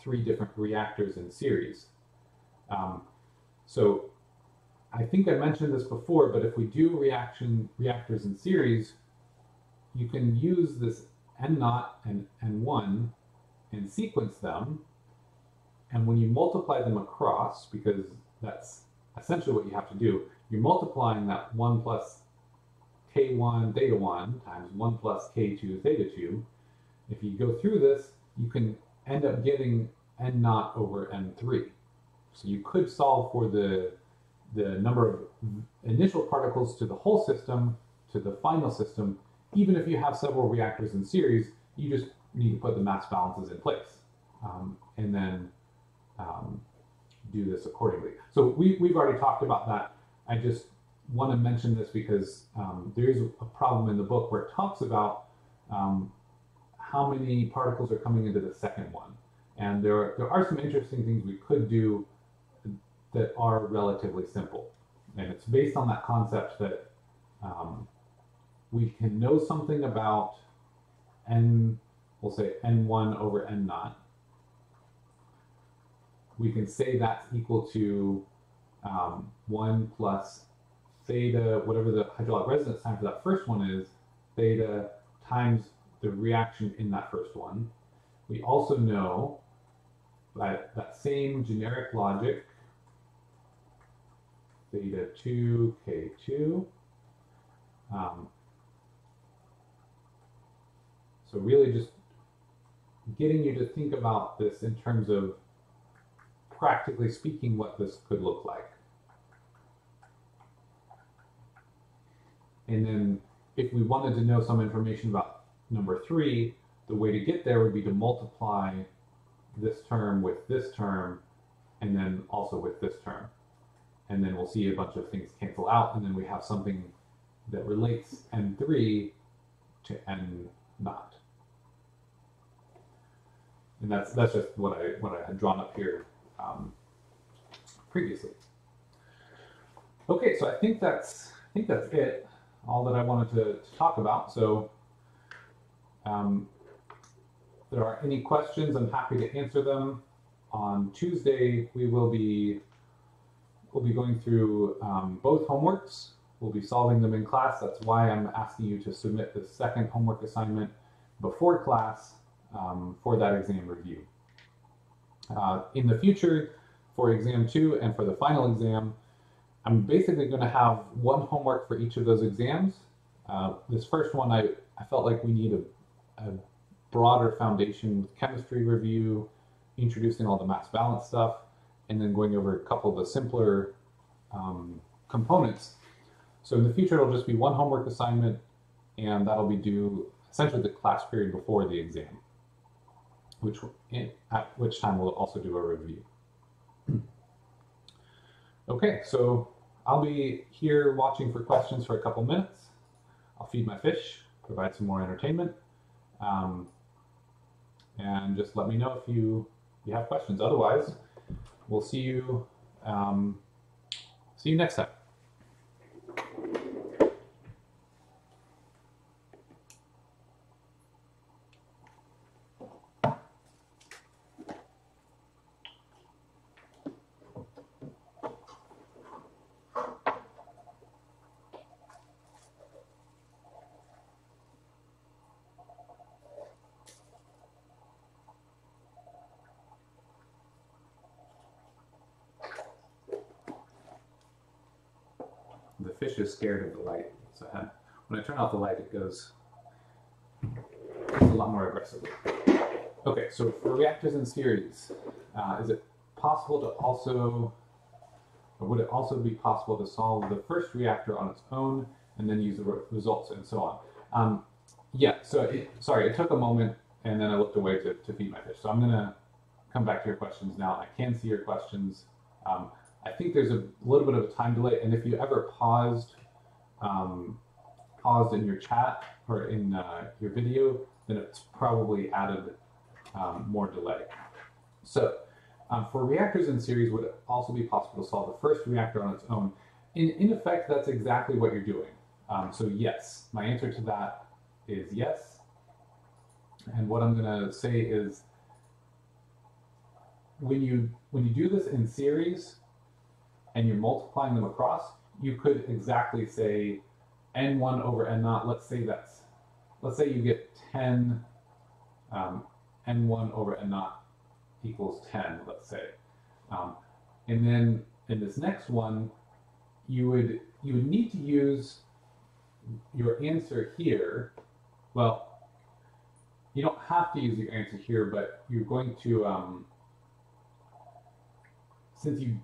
Speaker 1: three different reactors in series. Um, so I think I mentioned this before, but if we do reaction reactors in series, you can use this n naught and n1 and sequence them. And when you multiply them across, because that's essentially what you have to do, you're multiplying that 1 plus k1 theta 1 times 1 plus k2 theta 2. If you go through this, you can end up getting n naught over n3. So you could solve for the, the number of initial particles to the whole system, to the final system, even if you have several reactors in series, you just need to put the mass balances in place. Um, and then um, do this accordingly. So we, we've already talked about that. I just want to mention this because um, there is a problem in the book where it talks about um, how many particles are coming into the second one. And there are, there are some interesting things we could do that are relatively simple. And it's based on that concept that um, we can know something about n, we'll say n1 over n naught. We can say that's equal to um, 1 plus theta, whatever the hydraulic residence time for that first one is, theta times the reaction in that first one. We also know that that same generic logic, theta 2, k2, um, so really just getting you to think about this in terms of practically speaking what this could look like. And then if we wanted to know some information about number three, the way to get there would be to multiply this term with this term and then also with this term. And then we'll see a bunch of things cancel out and then we have something that relates N3 to N naught. And that's that's just what I what I had drawn up here um, previously. Okay, so I think that's I think that's it, all that I wanted to, to talk about. So um, if there are any questions, I'm happy to answer them. On Tuesday, we will be we'll be going through um, both homeworks. We'll be solving them in class. That's why I'm asking you to submit the second homework assignment before class um, for that exam review. Uh, in the future, for exam two and for the final exam, I'm basically going to have one homework for each of those exams. Uh, this first one, I, I felt like we need a, a broader foundation with chemistry review, introducing all the mass balance stuff, and then going over a couple of the simpler um, components. So in the future, it'll just be one homework assignment, and that'll be due essentially the class period before the exam which at which time we'll also do a review. Okay, so I'll be here watching for questions for a couple minutes. I'll feed my fish, provide some more entertainment, um, and just let me know if you you have questions. Otherwise, we'll see you um, see you next time. the fish is scared of the light. So when I turn off the light, it goes a lot more aggressively. Okay, so for reactors in series, uh, is it possible to also, or would it also be possible to solve the first reactor on its own and then use the re results and so on? Um, yeah, so it, sorry, it took a moment and then I looked away to, to feed my fish. So I'm gonna come back to your questions now. I can see your questions. Um, I think there's a little bit of time delay, and if you ever paused, um, paused in your chat or in uh, your video, then it's probably added um, more delay. So um, for reactors in series, would it also be possible to solve the first reactor on its own? In, in effect, that's exactly what you're doing. Um, so yes, my answer to that is yes. And what I'm going to say is when you when you do this in series, and you're multiplying them across, you could exactly say n1 over n naught. Let's say that's, let's say you get 10, um, n1 over n naught equals 10, let's say. Um, and then in this next one, you would you would need to use your answer here. Well, you don't have to use your answer here, but you're going to, um, since you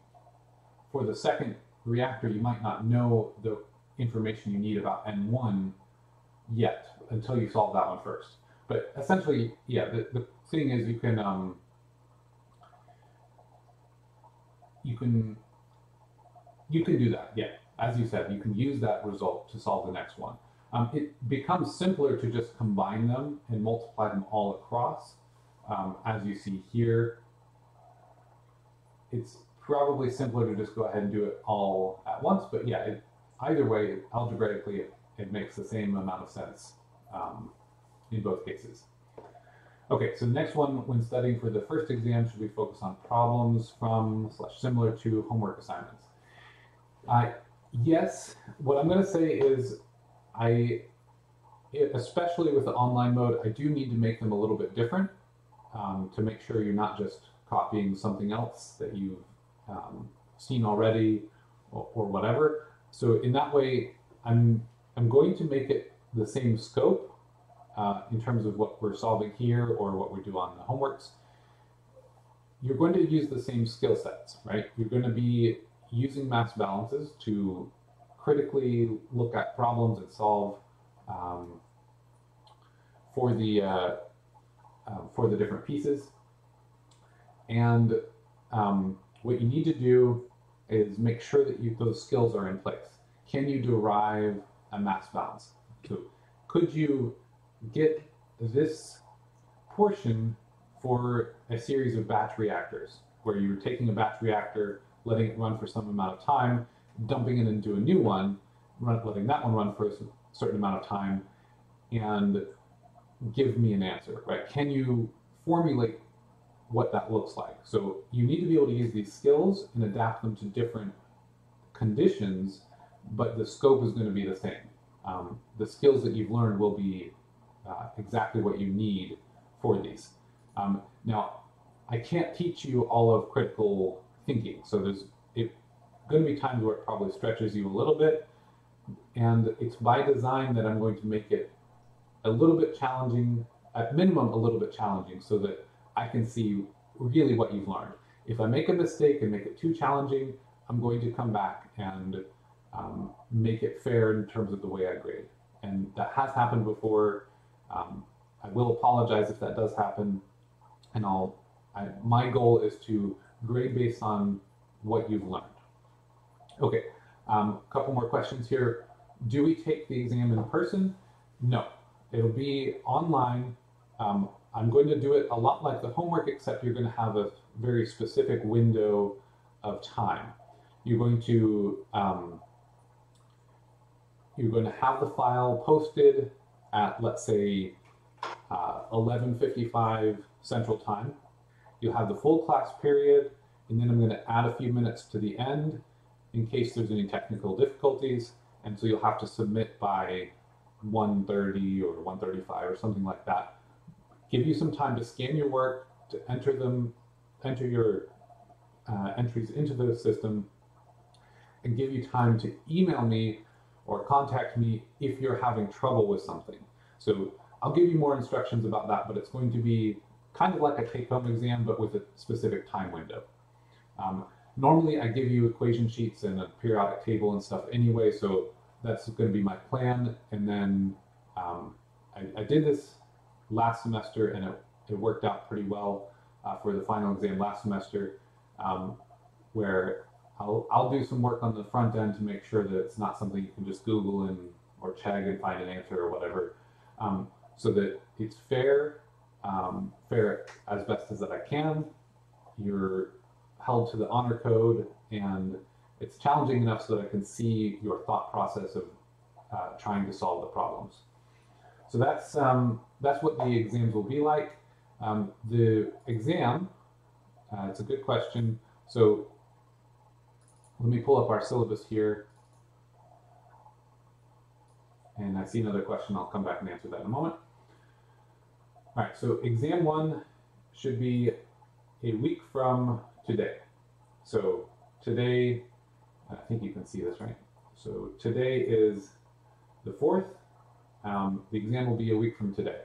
Speaker 1: for the second reactor, you might not know the information you need about N1 yet until you solve that one first. But essentially, yeah, the, the thing is you can um, you can you can do that. Yeah, as you said, you can use that result to solve the next one. Um, it becomes simpler to just combine them and multiply them all across. Um, as you see here, it's probably simpler to just go ahead and do it all at once. But yeah, it, either way, algebraically, it, it, makes the same amount of sense um, in both cases. Okay, so the next one, when studying for the first exam, should we focus on problems from slash similar to homework assignments? Uh, yes, what I'm going to say is I, especially with the online mode, I do need to make them a little bit different um, to make sure you're not just copying something else that you've um, seen already or, or, whatever. So in that way, I'm I'm going to make it the same scope uh, in terms of what we're solving here or what we do on the homeworks. You're going to use the same skill sets, right? You're going to be using mass balances to critically look at problems and solve um, for the uh, uh, for the different pieces. And um, what you need to do is make sure that you, those skills are in place. Can you derive a mass balance? Could you get this portion for a series of batch reactors where you're taking a batch reactor, letting it run for some amount of time, dumping it into a new one, run, letting that one run for a certain amount of time, and give me an answer, right? Can you formulate what that looks like? So you need to be able to use these skills and adapt them to different conditions, but the scope is going to be the same. Um, the skills that you've learned will be uh, exactly what you need for these. Um, now, I can't teach you all of critical thinking, so there's it, going to be times where it probably stretches you a little bit, and it's by design that I'm going to make it a little bit challenging, at minimum a little bit challenging, so that I can see really what you've learned. If I make a mistake and make it too challenging, I'm going to come back and um, make it fair in terms of the way I grade. And that has happened before. Um, I will apologize if that does happen, and I'll. I, my goal is to grade based on what you've learned. Okay, a um, couple more questions here. Do we take the exam in person? No, it'll be online. Um, I'm going to do it a lot like the homework, except you're going to have a very specific window of time. You're going to um, you're going to have the file posted at let's say uh, 11:55 Central Time. You'll have the full class period, and then I'm going to add a few minutes to the end in case there's any technical difficulties, and so you'll have to submit by 1:30 or 1:35 or something like that. Give you some time to scan your work, to enter them, enter your uh, entries into the system, and give you time to email me or contact me if you're having trouble with something. So I'll give you more instructions about that, but it's going to be kind of like a take-home exam, but with a specific time window. Um, normally I give you equation sheets and a periodic table and stuff anyway, so that's going to be my plan. And then um, I, I, did this last semester and it, it worked out pretty well uh, for the final exam last semester, um, where I'll, I'll do some work on the front end to make sure that it's not something you can just Google and or Chegg and find an answer or whatever, um, so that it's fair, um, fair as best as that I can. You're held to the honor code, and it's challenging enough so that I can see your thought process of uh, trying to solve the problems. So that's um, that's what the exams will be like. Um, the exam, uh, it's a good question. So let me pull up our syllabus here. And I see another question. I'll come back and answer that in a moment. All right, so exam one should be a week from today. So today, I think you can see this, right? So today is the 4th. Um, the exam will be a week from today.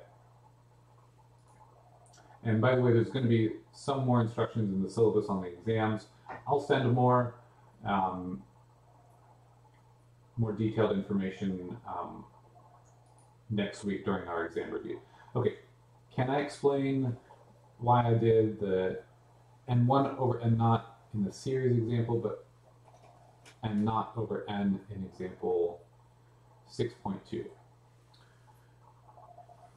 Speaker 1: And by the way, there's going to be some more instructions in the syllabus on the exams. I'll send more um, more detailed information um, next week during our exam review. Okay, can I explain why I did the N1 over N0 in the series example, but N naught over n in example 6.2.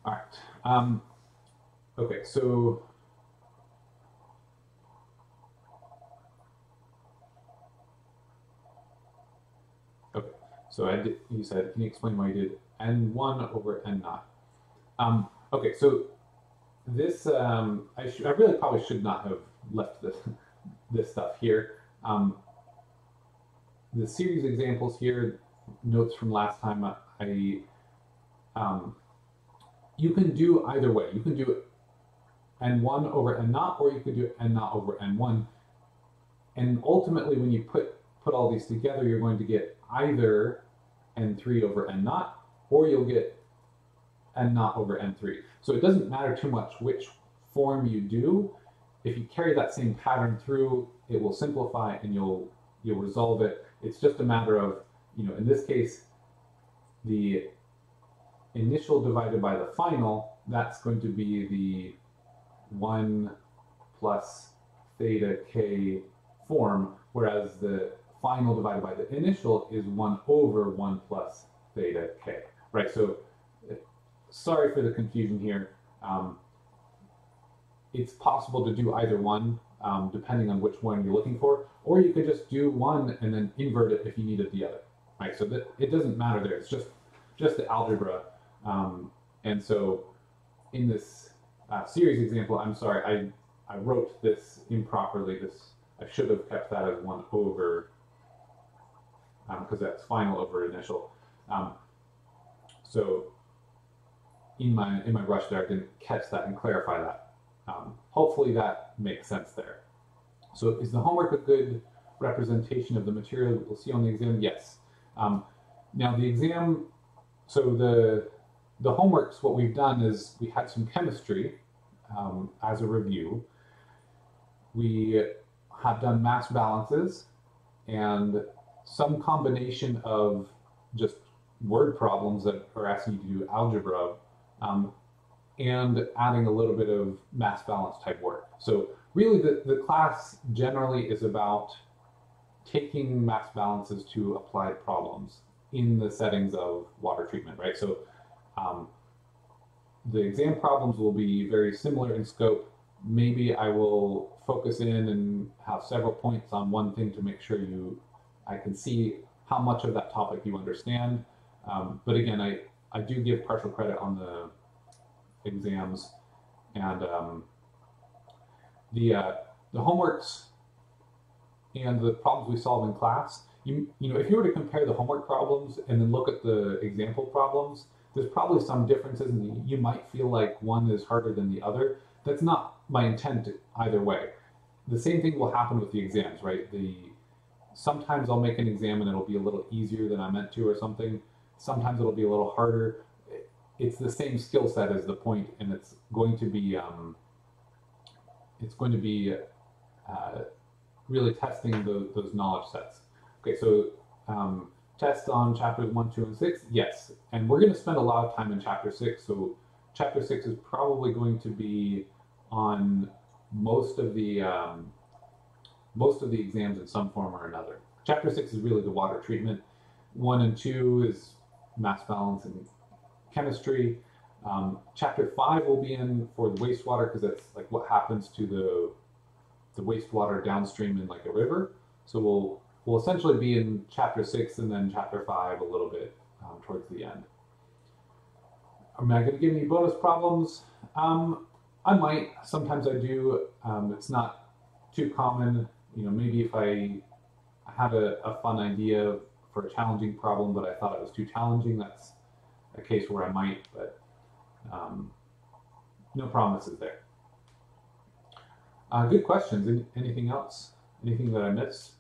Speaker 1: All right. Um, okay, so okay, so I did, you said, can you explain why you did n1 over n naught? Um, okay, so this um, I, I really probably should not have left this this stuff here. Um, the series examples here, notes from last time, I um, you can do either way. You can do n1 over n naught, or you could do n naught over n1. And ultimately, when you put put all these together, you're going to get either n3 over n naught, or you'll get n naught over n3. So it doesn't matter too much which form you do. If you carry that same pattern through, it will simplify and you'll you'll resolve it. It's just a matter of, you know, in this case, the initial divided by the final, that's going to be the 1 plus theta k form, whereas the final divided by the initial is 1 over 1 plus theta k, right? So sorry for the confusion here. Um, it's possible to do either one, um, depending on which one you're looking for, or you could just do one and then invert it if you needed the other, right? So that it doesn't matter there. It's just just the algebra. Um, and so in this uh, series example, I'm sorry, I, I wrote this improperly. This I should have kept that as one over because um, that's final over initial. Um, so in my in my rush there, I didn't catch that and clarify that. Um, hopefully that makes sense there. So is the homework a good representation of the material that we'll see on the exam? Yes. Um, now the exam, so the the homeworks, what we've done is we had some chemistry um, as a review. We have done mass balances and some combination of just word problems that are asking you to do algebra um, and adding a little bit of mass balance type work. So really the, the class generally is about taking mass balances to applied problems in the settings of water treatment, right? So um, the exam problems will be very similar in scope. Maybe I will focus in and have several points on one thing to make sure you, I can see how much of that topic you understand. Um, but again, I, I do give partial credit on the exams and um, the uh, the homeworks and the problems we solve in class. You you know if you were to compare the homework problems and then look at the example problems, there's probably some differences, and you might feel like one is harder than the other. That's not my intent either way. The same thing will happen with the exams, right? The sometimes I'll make an exam and it'll be a little easier than I meant to, or something. Sometimes it'll be a little harder it's the same skill set as the point, and it's going to be um, it's going to be uh, really testing the, those knowledge sets. Okay, so um, tests on chapters one, two, and six, yes, and we're going to spend a lot of time in chapter six. So chapter six is probably going to be on most of the um, most of the exams in some form or another. Chapter six is really the water treatment. One and two is mass balance and chemistry. Um, chapter five will be in for the wastewater because that's like what happens to the the wastewater downstream in like a river. So we'll we'll essentially be in chapter six and then chapter five a little bit um, towards the end. Am I going to give any bonus problems? Um, I might. Sometimes I do. Um, it's not too common. You know, maybe if I had a, a fun idea for a challenging problem, but I thought it was too challenging, that's a case where I might, but um, no promises there. Uh, good questions. Anything else? Anything that I missed?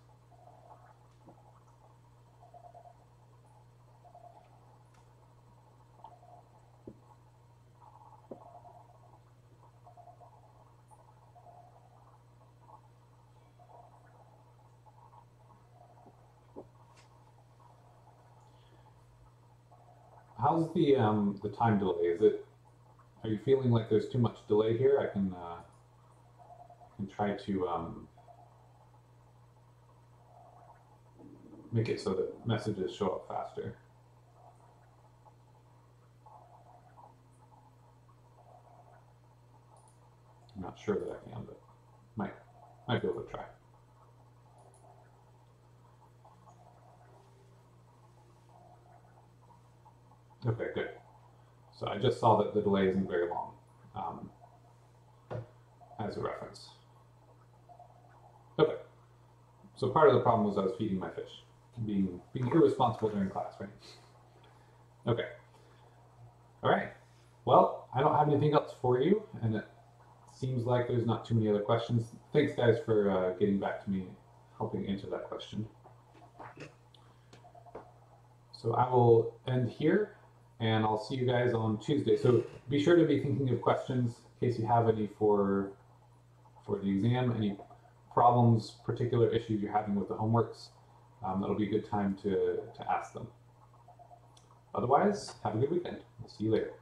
Speaker 1: How's the um, the time delay? Is it? Are you feeling like there's too much delay here? I can uh, can try to um, make it so that messages show up faster. I'm not sure that I can, but might might be able to try. Okay, good. So I just saw that the delay isn't very long um, as a reference. Okay. So part of the problem was I was feeding my fish, being being irresponsible during class, right? Okay. All right. Well, I don't have anything else for you, and it seems like there's not too many other questions. Thanks, guys, for uh, getting back to me, helping answer that question. So I will end here, and I'll see you guys on Tuesday. So be sure to be thinking of questions in case you have any for for the exam, any problems, particular issues you're having with the homeworks. Um, that'll be a good time to, to ask them. Otherwise, have a good weekend. We'll see you later.